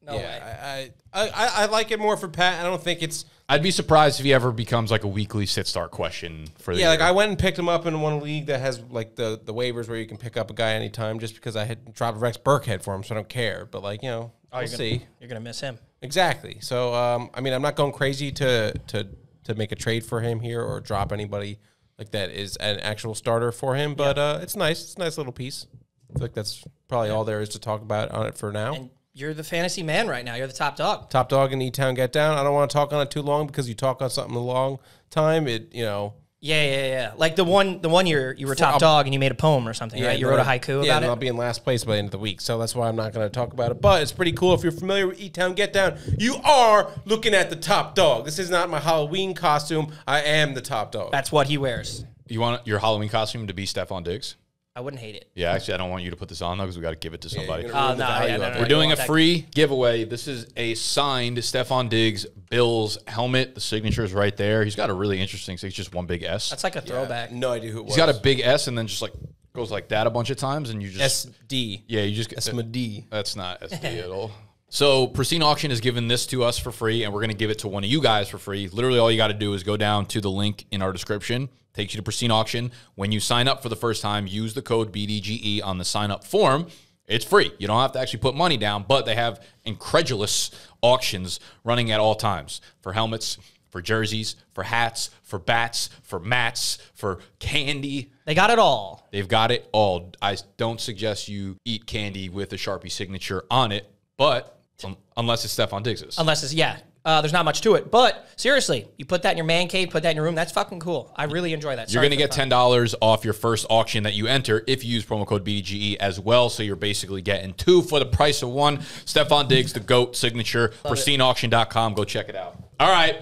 No way. Yeah, I, I, I, I like it more for Pat. I don't think it's. I'd be surprised if he ever becomes like a weekly sit start question for the Yeah, like. I went and picked him up in one league that has like the the waivers where you can pick up a guy anytime, just because I had dropped Rex Burkhead for him, so I don't care. But like you know, we'll you're gonna- see. You're gonna miss him. Exactly. So, um, I mean, I'm not going crazy to to to make a trade for him here or drop anybody like that is an actual starter for him. But uh, it's nice. It's a nice little piece. I feel like that's probably all there is to talk about on it for now. And you're the fantasy man right now. You're the top dog. Top dog in E Town Get Down. I don't want to talk on it too long because you talk on something a long time. It you know. Yeah, yeah, yeah. Like the one, the one year you were top I'll- dog and you made a poem or something, right? You wrote a haiku yeah, about and it. I'll be in last place by the end of the week, so that's why I'm not going to talk about it. But it's pretty cool if you're familiar with E Town Get Down. You are looking at the top dog. This is not my Halloween costume. I am the top dog. That's what he wears. you want your Halloween costume to be Stefon Diggs? I wouldn't hate it. Yeah, actually, I don't want you to put this on though because we got to give it to somebody. you're Oh no, yeah, no, no, We're you doing a want that- free giveaway. This is a signed Stefon Diggs Bills helmet. The signature is right there. He's got a really interesting. So it's just one big S. That's like a throwback. No idea who it was. He's got a big S and then just like goes like that a bunch of times, and you just SD. yeah, you just S M D. That's not SD [LAUGHS] at all. So Pristine Auction has given this to us for free, and we're going to give it to one of you guys for free. Literally, all you got to do is go down to the link in our description. Takes you to Pristine Auction. When you sign up for the first time, use the code BDGE on the sign up form. It's free. You don't have to actually put money down, but they have incredulous auctions running at all times for helmets, for jerseys, for hats, for bats, for mats, for candy. They got it all. They've got it all. I don't suggest you eat candy with a Sharpie signature on it, but um, unless it's Stefon Diggs's. Unless it's yeah. Uh, there's not much to it, but seriously, you put that in your man cave, put that in your room. That's fucking cool. I really enjoy that. You're Sorry going to get ten dollars off your first auction that you enter if you use promo code BDGE as well. So you're basically getting two for the price of one. Stefon Diggs, the GOAT signature, pristineauction.com. Go check it out. All right.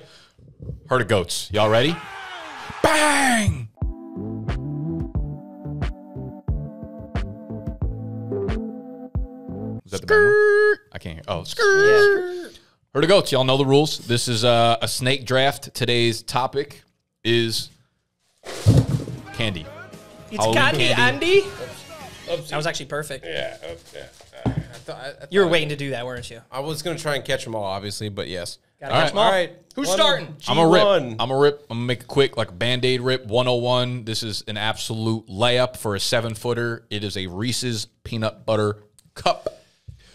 Herd of goats. Y'all ready? Bang! Was that the memo? I can't hear. Oh, skirt. Herd of goats. Y'all know the rules. This is uh, a snake draft. Today's topic is candy. It's Halloween candy, candy. Andy. That was actually perfect. Yeah. Okay. I, thought, I, I, You were waiting to do that, weren't you? I was going to try and catch them all, obviously, but yes. Gotta All catch right. 'em all. All right. Who's One- starting? I'm a rip. G1. I'm a rip. I'm gonna make a quick, like a band-aid rip. 101. This is an absolute layup for a seven footer. It is a Reese's peanut butter cup.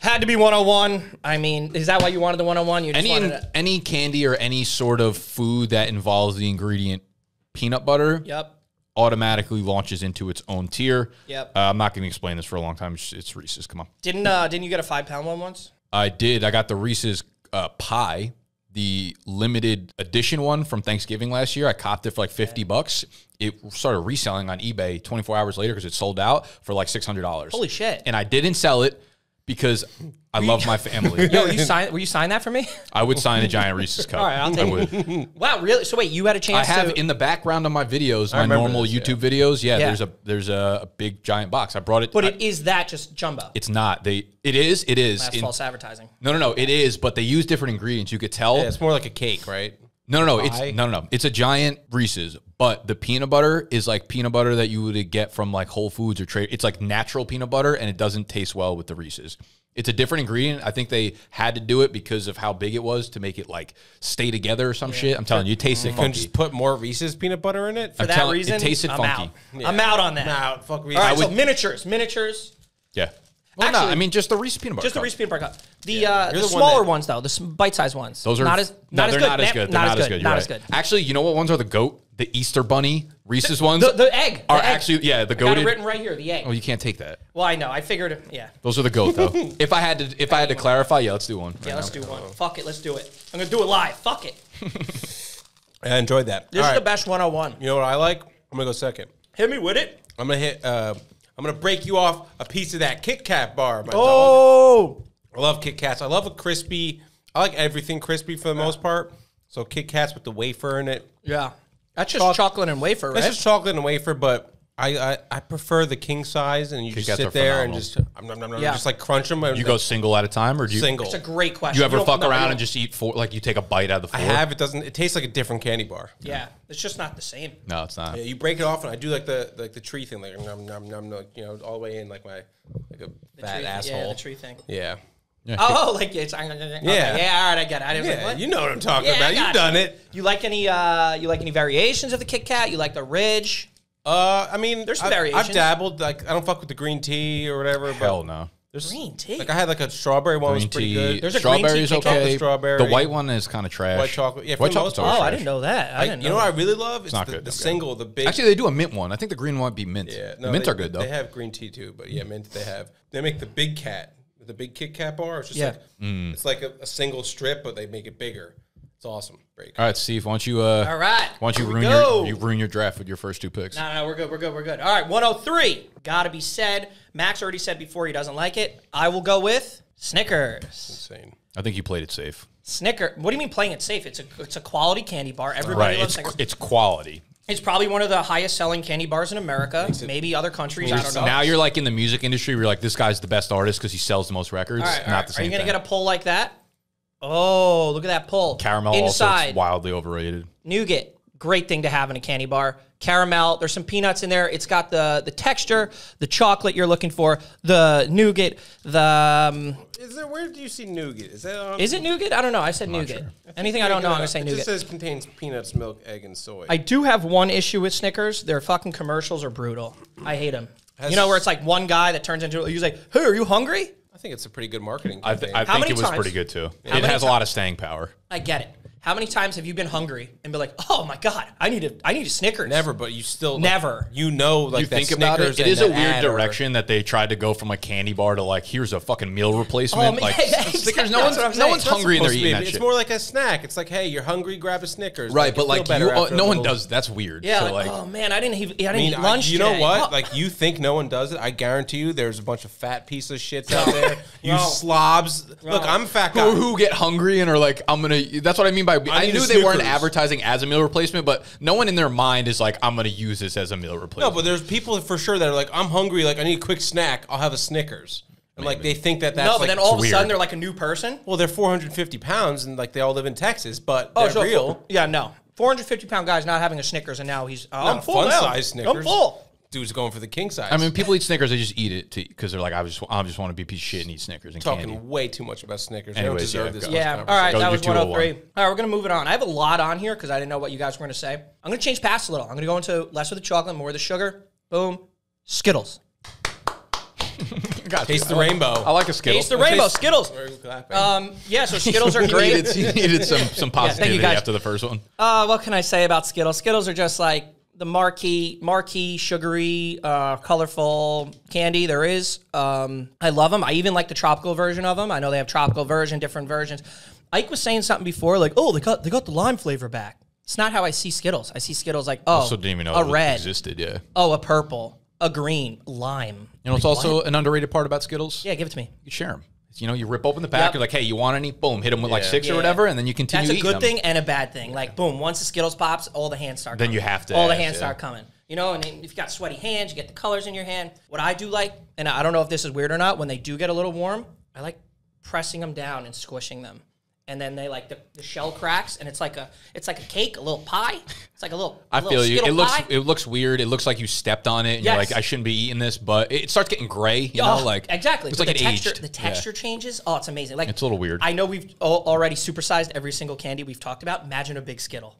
Had to be 101. I mean, is that why you wanted the 101? You just Any wanted it. any candy or any sort of food that involves the ingredient peanut butter Yep. automatically launches into its own tier. Yep. Uh, I'm not going to explain this for a long time. It's, it's Reese's. Come on. Didn't uh didn't you get a five pound one once? I did. I got the Reese's uh, pie, the limited edition one from Thanksgiving last year. I copped it for like 50 bucks. It started reselling on eBay 24 hours later because it sold out for like $600. Holy shit. And I didn't sell it because I love my family. [LAUGHS] Yo, you signed? Were you sign that for me? I would sign a giant Reese's cup. [LAUGHS] All right, I'll I would. it. [LAUGHS] wow, really? So wait, you had a I chance to I have to? in the background of my videos, my remember normal this, yeah. YouTube videos. Yeah, Yeah. there's a there's a, a big giant box. I brought it. but I- it is that just jumbo. it's not. They. It is. It is. That's In- false advertising. no, no, no. It is. But they use different ingredients. You could tell. Yeah, it's more like a cake, right? No, no, no. It's no, no, no. It's a giant Reese's, but the peanut butter is like peanut butter that you would get from like Whole Foods or Trade. It's like natural peanut butter, and it doesn't taste well with the Reese's. It's a different ingredient. I think they had to do it because of how big it was to make it like stay together or some shit. I'm telling you, it tastes it Couldn't funky. just put more Reese's peanut butter in it. For I'm that telling- it reason, tasted I'm funky. out. I'm out on that. I'm out. Fuck Reese's. right, I so would- miniatures, miniatures. yeah. Well, no, Actually- I mean just the Reese's peanut butter. Just the cup. Reese peanut butter cup. The uh, You're the, the one smaller that- ones though, the bite-sized ones. Those are not as no, not as they're good. not as good. They're Not, as good. Not as good. Actually, you know what ones are the goat? The Easter bunny Reese's ones The, the egg the are egg. actually yeah the goat. got written right here. The egg. Oh, you can't take that. Well, I know. I figured. it- Yeah. Those are the goat though. [LAUGHS] if I had to, if I had to clarify, yeah, let's do one. Yeah. Let's do one. Fuck it. Let's do it. I'm gonna do it live. Fuck it. [LAUGHS] I enjoyed that. This All is the right. best 101. You know what I like? I'm gonna go second. Hit me with it. I'm gonna hit. Uh, I'm gonna break you off a piece of that Kit Kat bar, my dog. Oh. I love Kit Kats. I love a crispy. I like everything crispy for the most part. So Kit Kats with the wafer in it. Yeah. That's just Choc- chocolate and wafer, right? It's just chocolate and wafer, but I, I, I prefer the king size, and you Kit just sit are there and just um, nom, nom, nom, Yeah. just like crunch them. You go single at a time, or do you single. It's a great question. You ever don't- fuck no, around and just eat four? Like you take a bite out of the I floor? have. It doesn't. It tastes like a different candy bar. Yeah. It's just not the same. No, it's not. Yeah, you break it off, and I do like the like the tree thing, like nom nom nom, like, you know, all the way in, like my like a The fat tree- asshole. Yeah, the tree thing. Yeah. Oh, [LAUGHS] like it's yeah, yeah. yeah. All right, I get it. I didn't Yeah, like, what? you know what I'm talking Yeah, I about. got You've done it. You like any? uh You like any variations of the Kit Kat? You like the Ridge? Uh, I mean, There's some I've, variations. I've dabbled. Like, I don't fuck with the green tea or whatever. Hell but no. There's Green tea. like I had like a strawberry one was Green pretty tea. good. There's a green tea strawberry's Kit Kat. okay. Strawberry. The white one is kind of trash. White chocolate. Yeah, for white the most chocolate's part. oh, I didn't know that. I I- didn't you know. know what I really love? It's not the, good, the okay. single, the big. Actually, they do a mint one. I think the green one might be mint. yeah, the mint they, are good though. They have green tea too, but yeah, mint they have. They make the big cat, the big Kit Kat bar. It's just Yeah. like it's like a, a single strip, but they make it bigger. It's awesome. Break. All right, Steve. Why don't you? Uh, All right. Why don't you ruin your you ruin your draft with your first two picks? No, no, we're good. We're good. We're good. All right, 103. Gotta be said. Max already said before he doesn't like it. I will go with Snickers. Insane. I think you played it safe. Snicker. What do you mean playing it safe? It's a it's a quality candy bar. Everybody Right. loves It's Snickers. it's quality. It's probably one of the highest selling candy bars in America. Maybe other countries. I don't know. Now you're like in the music industry. Where you're like, this guy's the best artist because he sells the most records. All right, all Not right. the same. Are you gonna thing. get a pull like that? Oh, look at that pull. Caramel inside is wildly overrated. nougat. Great thing to have in a candy bar. Caramel. There's some peanuts in there. It's got the the texture, the chocolate you're looking for, the nougat. The um, Is there? Where do you see nougat? Is that? On, is it nougat? I don't know. I said nougat. Anything I don't know, I'm gonna say It nougat. just says contains peanuts, milk, egg, and soy. I do have one issue with Snickers. Their fucking commercials are brutal. I hate them. Has- you know where it's like one guy that turns into he's like, "Hey, are you hungry?" I think it's a pretty good marketing. I, th- campaign. I How think many it was times? pretty good too. it many has a lot of staying power. I get it. How many times have you been hungry and be like, "Oh my god, I need a I need a Snickers." Never, but you still like, Never. You know, like you that think about it, Snickers it a weird ad or- direction that they tried to go from a candy bar to like here's a fucking meal replacement. Man, like [LAUGHS] exactly. [LAUGHS] Snickers, no one's no one's hungry and they're supposed to be. eating that It's shit. more like a snack. It's like, hey, you're hungry, grab a Snickers. right, Like, but like you, after a no one does. That's weird. Yeah, So, like, like, oh man, I didn't even I didn't I mean, eat I- lunch. you know what? Oh. Like, you think no one does it? I guarantee you, there's a bunch of fat piece of shits out there. You slobs. Look, I'm fat guy. who, who get hungry and are like, I'm gonna. That's what I mean by. I, need knew a they weren't advertising as a meal replacement, but no one in their mind is like, I'm gonna use this as a meal replacement. No, but there's people for sure that are like, I'm hungry. Like, I need a quick snack. I'll have a Snickers. And like, they think that that's no, but like, then all of a weird. sudden they're like a new person. well, they're 450 pounds and like they all live in Texas, but Oh, they're so real. Yeah, no. 450 pound guy's not having a Snickers, and now he's oh, I'm full fun now. size Snickers. I'm full. Dude's going for the king size. I mean, people eat Snickers. They just eat it because they're like, I just, I just want to be a piece of shit and eat Snickers and talking candy. way too much about Snickers. they don't yeah, deserve this. go. much Yeah. All right. conversation. That Go was to your 103. 201. All right, we're gonna move it on. I have a lot on here because I didn't know what you guys were gonna say. I'm gonna change past a little. I'm gonna go into less of the chocolate, more of the sugar. Boom. Skittles. [LAUGHS] Taste the rainbow. I like a Skittle. Taste the rainbow. Skittles. Where are clapping? Um, yeah. So Skittles are [LAUGHS] You great. needed, you needed some [LAUGHS] some positivity guys. after the first one. Uh, what can I say about Skittles? Skittles are just like the marquee, marquee, sugary, uh, colorful candy there is. Um, I love them. I even like the tropical version of them. I know they have tropical version, different versions. Ike was saying something before, like, "Oh, they got they got the lime flavor back." It's not how I see Skittles. I see Skittles like, oh, Also, didn't even know a red, existed. Yeah. oh, a purple, a green, lime. You know, it's also an underrated part about Skittles. Yeah, give it to me. You can share them. You know, you rip open the pack. Yep. You're like, hey, you want any? Boom, hit them with like Yeah. six or whatever, and then you continue. That's a good them. thing and a bad thing. Like, boom, once the Skittles pops, all the hands start. Then coming. you have to All the hands yeah. start coming. You know, and if you got sweaty hands, you get the colors in your hand. What I do like, and I don't know if this is weird or not, when they do get a little warm, I like pressing them down and squishing them. And then they like the, the shell cracks, and it's like a it's like a cake, a little pie. It's like a little. I a little feel you. Skittle It looks pie. it looks weird. It looks like you stepped on it and Yes. you're like, I shouldn't be eating this, but it starts getting gray, you know, Oh, like exactly. It's But like the it texture, aged. the Yeah. texture changes. Oh, it's amazing. Like It's a little weird. I know we've already supersized every single candy we've talked about. Imagine a big Skittle.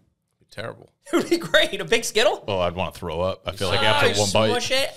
Terrible. [LAUGHS] It would be great. A big Skittle. Oh, I'd want to throw up. I feel like Oh, after you one bite. it.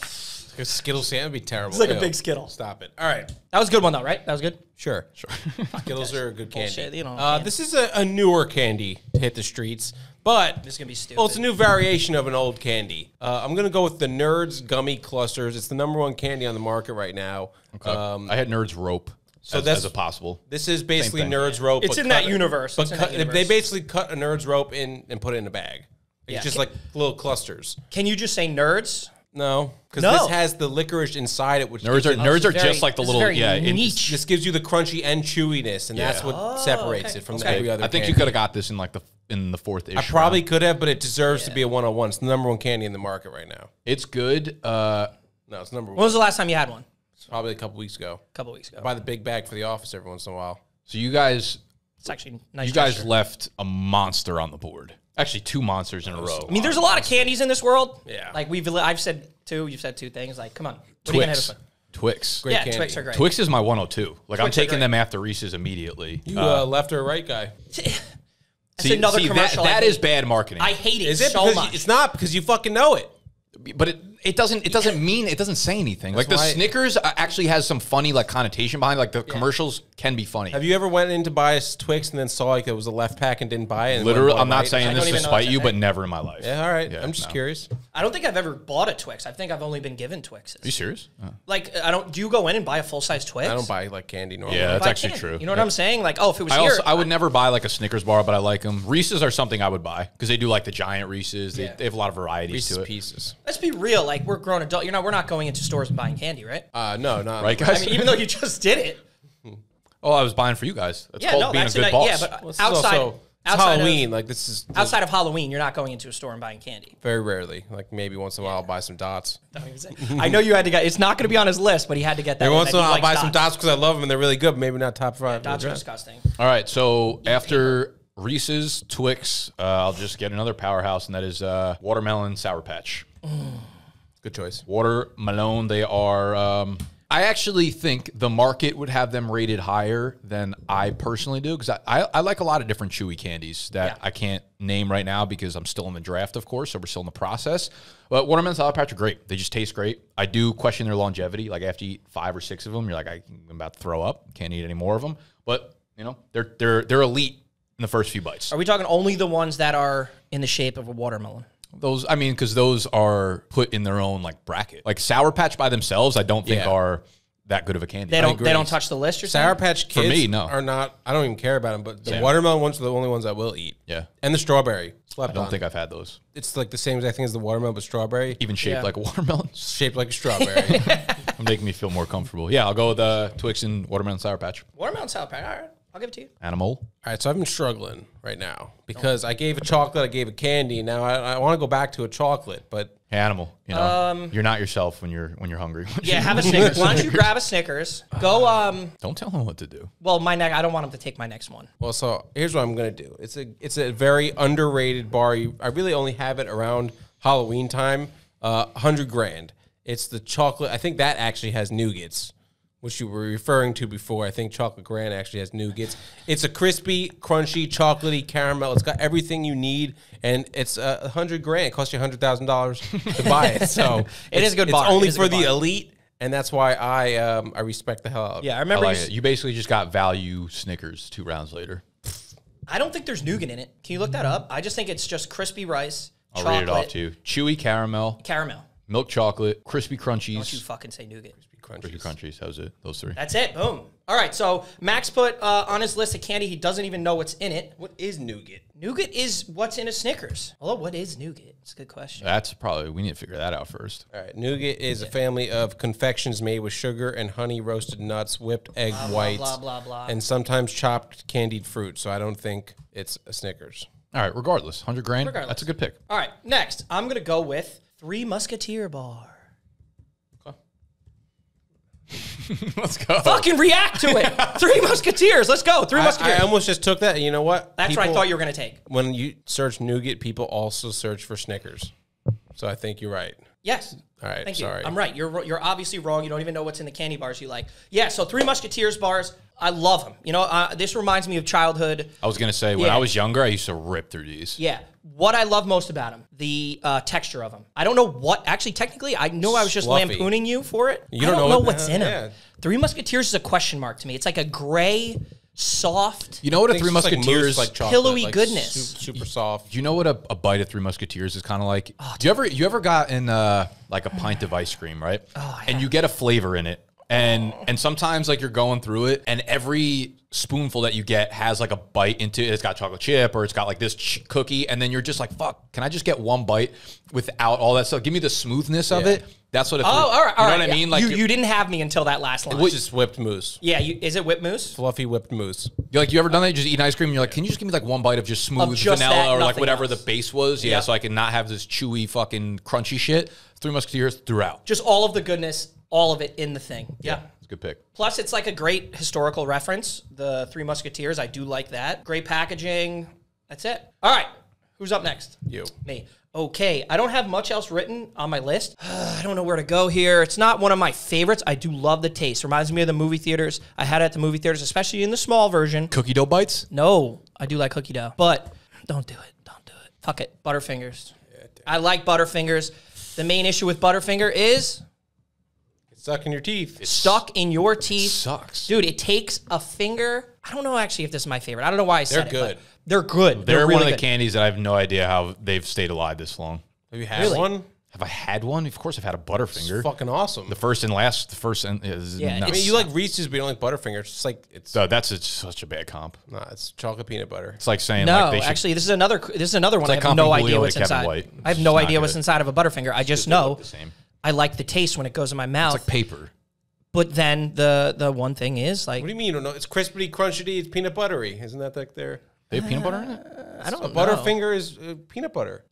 A Skittle sand would be terrible. It's like a Ew. big Skittle. Stop it. All right. That was a good one though, right? That was good. Sure. Sure. [LAUGHS] Skittles are a good candy. Bullshit, you know, uh, candy. this is a, a newer candy to hit the streets, but This is gonna be stupid. well, it's a new variation of an old candy. Uh, I'm gonna go with the Nerds Gummy Clusters. It's the number one candy on the market right now. Um, I had Nerds rope so as, that's- as a possible. this is basically thing. Nerds rope. It's but in that cut- universe. But It's in cut, that they universe. basically cut a Nerds rope in and put it in a bag. It's Yeah. just like little clusters. Can you just say nerds? No, because No. this has the licorice inside it, which Nerds gives are it- nerds are very- just like the this is little very yeah. in- niche. This gives you the crunchy and chewiness, and that's Yeah. what separates okay. it from Okay. every other. I think you candy. could have got this in like the in the fourth issue. I probably could have, but it deserves to be a one on one. It's the number one candy in the market right now. It's good. Uh, No, it's number one. When one. was the last time you had one? It's probably a couple weeks ago. A couple weeks ago. Buy the big bag for the office every once in a while. so you guys It's actually nice. you guys gesture. left a monster on the board. Actually, two monsters in a row. I mean, there's a lot of candies in this world. Yeah. Like we've, I've said two. You've said two things. Like, come on. What are you gonna hit us Twix. with? Twix. Great Yeah, candy. Twix are great. Twix is my 102. Like I'm Twix are taking great. them after Reese's immediately. You uh, left or right guy? [LAUGHS] That's another see, commercial. That, I that is hate. bad marketing. I hate it Is it? so because much. You, it's not because you fucking know it. but it it doesn't it doesn't mean it doesn't say anything. like the Snickers uh, actually has some funny like connotation behind. it. Like the commercials can be funny. Have you ever went in to buy a Twix and then saw like it was a left pack and didn't buy it? and Literally, I'm not right? saying I this don't to spite you, but never in my life. Yeah, all right. Yeah, I'm just no. curious. I don't think I've ever bought a Twix. I think I've only been given Twixes. Are you serious? Oh. Like, I don't. Do you go in and buy a full size Twix? I don't buy like candy normally. Yeah, that's actually candy. true. You know what I'm saying? Like, oh, if it was I here, also I would never buy like a Snickers bar, but I like them. Reese's are something I would buy because they do like the giant Reese's. They, have a lot of varieties to it. Pieces. let's be real. Like, we're grown adult. You know, we're not going into stores and buying candy, right? Uh, no, not Right, I guys? mean, even though you just did it. [LAUGHS] oh, I was buying for you guys. That's Yeah, called no, being a that's good a, boss. yeah, but Well, outside, also- it's outside Halloween. Of, like this is outside of Halloween, you're not going into a store and buying candy. very rarely. Like maybe once in a while, I'll buy some dots. Don't even say- I know you had to get. It's not going to be on his list, but he had to get that. Every once in a while, I'll buy likes some dots because I love them and they're really good. Maybe not top five. Dots are disgusting. All right, so after Reese's, Twix, uh, I'll just get another powerhouse, and that is uh, watermelon Sour Patch. Good choice. Water Watermelon, they are. Um, I actually think the market would have them rated higher than I personally do because I, I, I like a lot of different chewy candies that Yeah. I can't name right now because I'm still in the draft, of course, so we're still in the process. But watermelon Sour Patch are great. They just taste great. I do question their longevity. Like after you eat five or six of them, you're like, I'm about to throw up. Can't eat any more of them. But you know, they're they're they're elite in the first few bites. Are we talking only the ones that are in the shape of a watermelon? Those, I mean, because those are put in their own like bracket. Like Sour Patch by themselves, I don't think Yeah. are that good of a candy. They I don't. agree. They don't touch the list. You're saying? Sour Patch Kids me, no. are not. I don't even care about them. But the Same. watermelon ones are the only ones I will eat. Yeah. And the strawberry. Slept I don't on. think I've had those. it's like the same exact thing as the watermelon, but strawberry. Even shaped Yeah. like a watermelon. [LAUGHS] shaped like a strawberry. [LAUGHS] making me feel more comfortable. Yeah, I'll go with uh, Twix and watermelon sour patch. Watermelon sour patch. All right, I'll give it to you. Animal. All right, so I've been struggling right now because I gave a chocolate, I gave a candy. Now I, I want to go back to a chocolate, but Hey, animal. You know, you're not yourself when you're when you're hungry. Yeah, have a Snickers. Why don't you [LAUGHS] grab a Snickers? Go. Um. don't tell him what to do. Well, my next. I don't want him to take my next one. well, so here's what I'm gonna do. It's a it's a very underrated bar. You, I really only have it around Halloween time. Uh, hundred grand. It's the chocolate. I think that actually has nougats, which you were referring to before. I think chocolate grand actually has nougats. It's a crispy, crunchy, chocolatey caramel. It's got everything you need, and it's a hundred grand. It costs you hundred thousand dollars to buy it. So [LAUGHS] it's, a good It's bar. only It is a for the bar. elite, and that's why I um I respect the hell out of it. Yeah, I I remember. like you, it. You basically just got value Snickers two rounds later. I don't think there's nougat in it. Can you look that up? I just think it's just crispy rice, I'll chocolate, read it off to you. Chewy caramel, caramel. milk chocolate, crispy crunchies. Don't you fucking say nougat. Crispy crunchies. That was it. Those three. That's it. Boom. All right. So Max put uh, on his list of candy. He doesn't even know what's in it. What is nougat? Nougat is what's in a Snickers. Although, what is nougat? It's a good question. That's probably we need to figure that out first. All right, nougat is a family of confections made with sugar and honey, roasted nuts, whipped egg whites, blah, blah, blah. and sometimes chopped candied fruit. So I don't think it's a Snickers. All right, regardless, hundred grand. Regardless. That's a good pick. All right. Next, I'm gonna go with Three Musketeer bar. [LAUGHS] Let's go. Fucking react to it. [LAUGHS] Three Musketeers. Let's go. Three I, Musketeers. I almost just took that. You know what? That's what I thought you were gonna take. When you search nougat, people also search for Snickers. So I think you're right. Yes. All right, Thank sorry. you. I'm right. You're you're obviously wrong. You don't even know what's in the candy bars you like. Yeah. So Three Musketeers bars. I love them. You know, uh, this reminds me of childhood. I was gonna say when Yeah. I was younger, I used to rip through these. Yeah. What I love most about them, the uh, texture of them. I don't know what. Actually, technically, I know I was just Fluffy. lampooning you for it. You I don't don't know know what's in yeah. Three Musketeers is a question mark to me. It's like a gray, soft. You know what a Three it's just like Musketeers mousse, like chocolate, pillowy like goodness. su- super soft. Do you know what a, a bite of Three Musketeers is kind of like? Oh, Do you ever you ever got in uh, like a pint of ice cream, right? Oh, And you get a flavor in it, and and sometimes like you're going through it, and every spoonful that you get has like a bite into it. It's got chocolate chip or it's got like this ch- cookie, and then you're just like, "Fuck, can I just get one bite without all that stuff? Give me the smoothness of Yeah. it." That's what. A Oh, three, all right. All you know right, what yeah. I mean? Like you, you're- didn't have me until that last line. It's just whipped mousse. yeah. You, is it whipped mousse? Fluffy whipped mousse. You're like, you ever done that? You just eat ice cream and you're like, can you just give me like one bite of just smooth just vanilla that, or like whatever else. the base was? Yeah, Yeah. so I can not have this chewy fucking crunchy shit. Three Musketeers throughout. Just all of the goodness, all of it in the thing. Yeah. It's a good pick. Plus, it's like a great historical reference. The Three Musketeers. I do like that. Great packaging. That's it. All right. Who's up next? You. Me. Okay. I don't have much else written on my list. [SIGHS] I don't know where to go here. It's not one of my favorites. I do love the taste. Reminds me of the movie theaters. I had it at the movie theaters, especially in the small version. Cookie dough bites? No, I do like cookie dough, but don't do it. Don't do it. Fuck it. Butterfingers. I like Butterfingers. The main issue with Butterfinger is stuck in your teeth. stuck in your teeth. Sucks. Dude, it takes a finger. I don't know actually if this is my favorite. I don't know why I said They're it, good. but They're good. They're, really one of the good. candies that I have no idea how they've stayed alive this long. Have you had Really? one? Have I had one? Of course I've had a Butterfinger. Fucking awesome. The first and last, the first and is Yeah, nuts. I mean, you like Reese's, but you don't like Butterfinger. It's just like it's So that's a, such a bad comp. nah, it's chocolate peanut butter. It's like saying No, like they should actually, this is another. This is another one. I have no comping idea Julio what's to Kevin inside. White. I have It's no not idea good. what's inside of a Butterfinger. I just They know the same. I like the taste when it goes in my mouth. It's like paper. but then the the one thing is like What do you mean you don't know? It's crispy, crunchity. It's peanut buttery. Isn't that like their They have peanut butter in it? I don't a know. Butterfinger is uh, peanut butter?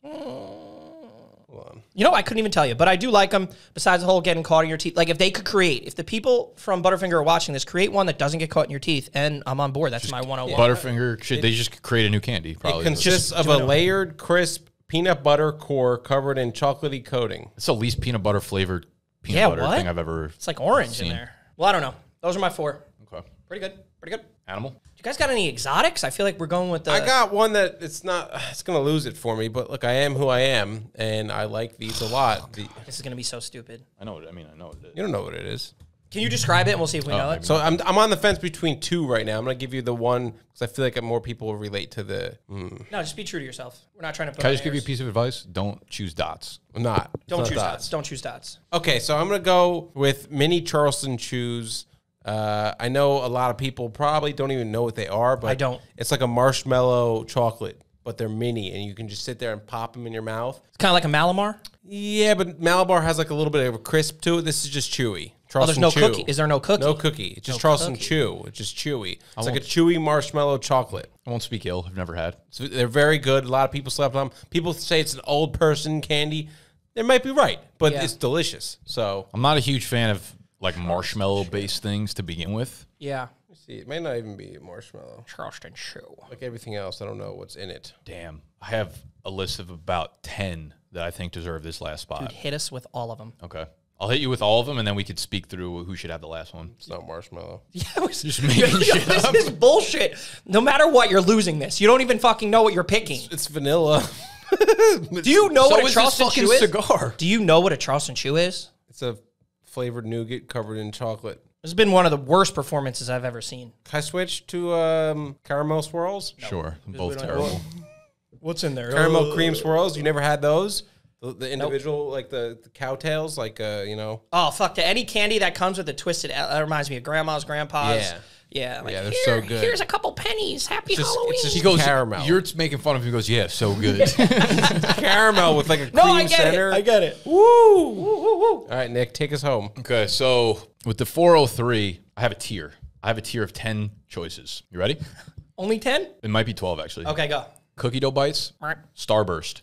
You know, I couldn't even tell you, but I do like them. Besides the whole getting caught in your teeth, like if they could create, if the people from Butterfinger are watching this, create one that doesn't get caught in your teeth, and I'm on board. That's my 101. Butterfinger should they just create a new candy? Probably. It consists of a layered, crisp peanut butter core covered in chocolatey coating. it's the least peanut butter flavored peanut Yeah, butter what? thing I've ever. It's like orange in there. Well, I don't know. Those are my four. Okay. Pretty good. Pretty good. Animal. You guys got any exotics? I feel like we're going with the. I got one that it's not. [SIGHS] It's gonna lose it for me. But look, I am who I am, and I like these a lot. The- This is gonna be so stupid. I know. What, I mean, I know what it is. you don't know what it is. Can you describe it and we'll see if we know it? So I'm, I'm on the fence between two right now. I'm gonna give you the one because I feel like more people will relate to the. Mm, No, just be true to yourself. We're not trying to. Put Can I just give you a piece of advice? Don't choose dots. I'm not. It's Don't not choose dots. dots. Don't choose dots. Okay, so I'm gonna go with mini Charleston chews. Uh, I know a lot of people probably don't even know what they are, but I don't. It's like a marshmallow chocolate, but they're mini, and you can just sit there and pop them in your mouth. It's kind of like a Mallomar. Yeah, but Mallomar has like a little bit of a crisp to it. This is just chewy. Oh, there's no Chew. cookie. Is there no cookie? No cookie. It's just Charleston Chew. It's just chewy. It's like a chewy marshmallow chocolate. I won't speak ill. I've never had. So they're very good. A lot of people slept on. 'em. People say it's an old person candy. They might be right, but Yeah. it's delicious. So I'm not a huge fan of like marshmallow based things to begin with. Yeah. let's see, it may not even be marshmallow. Charleston Chew. Like everything else, I don't know what's in it. Damn. I have a list of about 10 that I think deserve this last spot. Hit us with all of them. Okay. I'll hit you with all of them and then we could speak through who should have the last one. It's not marshmallow. [LAUGHS] Yeah, it was- Just making [LAUGHS] shit this up. is bullshit. No matter what, you're losing this. You don't even fucking know what you're picking. It's vanilla. [LAUGHS] Do you know So what a is this Charleston fucking Chew is? cigar. Do you know what a Charleston Chew is? it's a flavored nougat covered in chocolate. This has been one of the worst performances I've ever seen. Can I switch to um, caramel swirls? Sure. Both terrible. What's in there? Caramel cream swirls. You never had those? The, the individual, like the, the cowtails, like uh, you know. Oh fuck! To any candy that comes with a twisted, uh, that reminds me of grandma's, grandpa's. Yeah. yeah, like, Yeah, they're so good." Here's a couple pennies. Happy just- it's Halloween. just- He goes, Caramel. You're making fun of him. He goes, yeah, so good. [LAUGHS] caramel with like a cream [LAUGHS] no, I get center. it. I get it. Woo! Woo, woo, woo. All right, Nick, take us home. okay, so with the 403, I have a tier. I have a tier of 10 choices. You ready? [LAUGHS] Only ten? It might be 12, actually. Okay, go. Cookie dough bites, Mark. Starburst,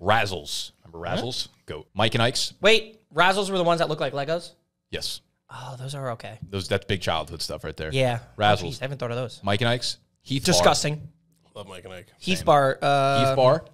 Razzles. Remember Razzles? Goat. Mike and Ike's? Wait, Razzles were the ones that look like Legos. Yes. Oh, those are okay. Those that's big childhood stuff right there. Yeah. Razzles. Oh, geez, I haven't thought of those. Mike and Ike's. Heath Bar. Disgusting. Love Mike and Ike. Heath Bar. Uh, Heath Bar.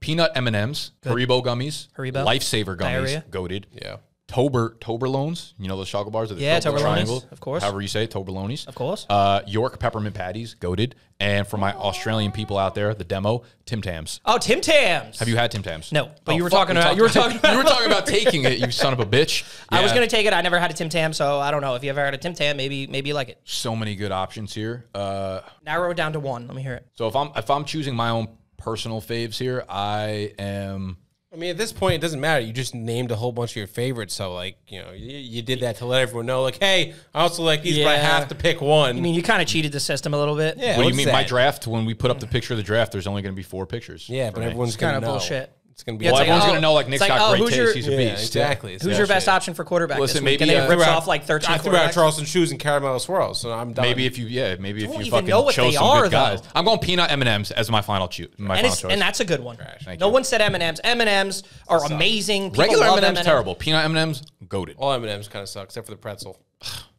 Peanut M and M's. Haribo gummies. Haribo. Lifesaver gummies. Diarrhea. Goaded. Yeah. Tober Toberlones. You know those chocolate bars? The Yeah, purple Toblerones, triangle? of course. However you say it, Toberlones. Of course. Uh, York peppermint patties. Goaded. And for my Australian people out there, the demo Tim Tams. Oh, Tim Tams. Have you had Tim Tams? No, but Oh, you were fuck, talking about- you [LAUGHS] were talking about- you were talking about taking it. You son of a bitch. [LAUGHS] I was gonna take it. I never had a Tim Tam, so I don't know if you ever had a Tim Tam. Maybe maybe you like it. so many good options here. Uh, Narrow it down to one. Let me hear it. so if I'm if I'm choosing my own personal faves here, I am. I mean, at this point, it doesn't matter. You just named a whole bunch of your favorites. So, like, you know, you, you did that to let everyone know, like, hey, I also like these, but I Yeah. have to pick one. I mean, you kind of cheated the system a little bit. yeah, What do you what's mean? My that? draft. When we put up the picture of the draft, there's only going to be four pictures. Yeah, but me. everyone's kinda gonna know. bullshit. It's gonna be Yeah, Well, it's like, everyone's oh, going to know like it's Nick's like, got oh, great who's taste. your- He's a Yeah, beast. exactly. It's Who's that your best shit. option for quarterback? Listen, this week? maybe, and then uh, it rips throughout- off like thirteen. I threw out quarterbacks? Charleston chews and caramel swirls, so I'm done. Maybe if you, yeah, maybe if you fucking chose some are, good guys. I'm going peanut M and M's as my final choose. My And, final choice. and that's a good one. No one said M and M's. M and M's are amazing. Regular M and M's M&Ms. terrible. Peanut M and M's goaded. all M and M's kind of suck, except for the pretzel. [SIGHS] [SIGHS] [SIGHS]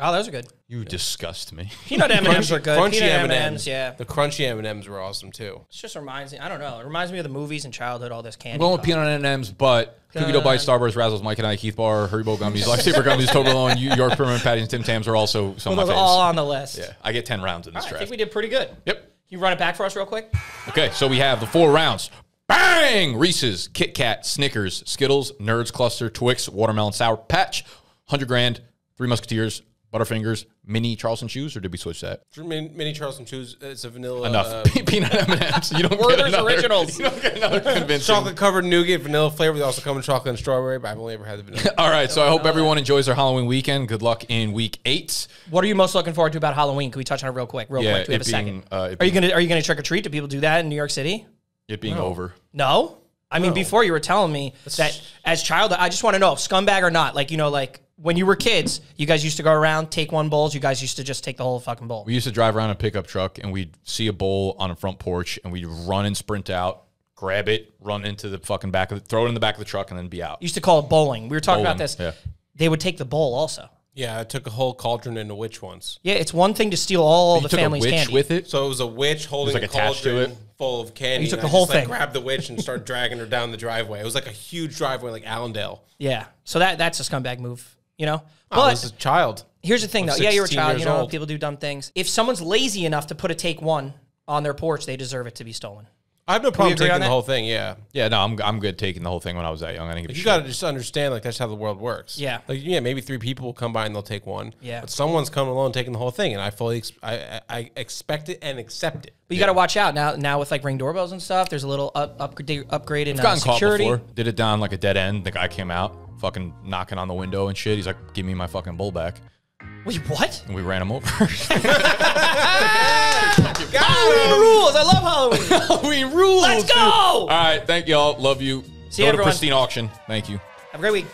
Oh, those are good. You disgust me. [LAUGHS] Peanut M and M's are good. Crunchy Peanut M and M&Ms, yeah. The crunchy M and M's were awesome too. It just reminds me. I don't know. It reminds me of the movies and childhood. All this candy. I'm going with peanut M and M's, but cookie dough bites, uh, Starburst, Razzles, Mike and I, Heath Bar, Haribo gummies, Lifesaver [LAUGHS] gummies, Toblerone, York peppermint patties, and Tim Tams are also some Well, of my those are all faves. on the list. Yeah, I get ten rounds in this I draft. think we did pretty good. Yep. Can you run it back for us real quick? Okay, so we have the four rounds. Bang! Reese's, Kit Kat, Snickers, Skittles, Nerds Cluster, Twix, Watermelon Sour Patch, 100 grand, Three Musketeers, Butterfingers, Mini Charleston Chews, or did we switch that? Mini, mini Charleston chews. It's a vanilla. Enough. uh, [LAUGHS] Peanut M&Ms. You don't get another, Originals. [LAUGHS] You don't get another convincing. chocolate covered nougat, vanilla flavor. They also come in chocolate and strawberry, but I've only ever had the vanilla. [LAUGHS] All right, so I hope everyone enjoys their Halloween weekend. Good luck in week eight. What are you most looking forward to about Halloween? Can we touch on it real quick? Real Yeah, quick. We have it a second? uh, it are you gonna Are you gonna trick or treat? Do people do that in New York City? It being over. No. I mean, before you were telling me that as child, I just want to know, scumbag or not. Like you know, like when you were kids, you guys used to go around take one bowls. You guys used to just take the whole fucking bowl. We used to drive around in a pickup truck and we'd see a bowl on a front porch and we'd run and sprint out, grab it, run into the fucking back of the, throw it in the back of the truck and then be out. used to call it bowling. We were talking about this. yeah. They would take the bowl also. yeah, I took a whole cauldron into a witch once. Yeah, it's one thing to steal all you the took family's a witch candy. with it. So it was a witch holding like, a attached to cauldron it? full of candy. You took and the I whole just, like, thing. grabbed the witch and started dragging her down the driveway. It was like a huge driveway, like Allendale. Yeah, so that that's a scumbag move. You know, I but was a child. Here's the thing, though. Yeah, you're a child. You know, old. people do dumb things. If someone's lazy enough to put a take one on their porch, they deserve it to be stolen. I have no problem taking the whole thing. Yeah, Yeah, no, I'm, I'm good taking the whole thing when I was that young. I didn't give a you got to just understand like that's how the world works. Yeah. like yeah, maybe three people will come by and they'll take one. Yeah. but someone's coming along taking the whole thing, and I fully ex- I, I I expect it and accept it. But you got to watch out now. Now with like ring doorbells and stuff, there's a little up, upgrade upgrade in uh, gotten security. caught before. Did it down like a dead end. The guy came out, fucking knocking on the window and shit. He's like, "Give me my fucking bull back," Wait, what? and we ran him over. [LAUGHS] Halloween rules. I love Halloween. [LAUGHS] Halloween rules. Let's go. All right, thank y'all. Love you. See Go you, to everyone. Pristine Auction. Thank you. Have a great week.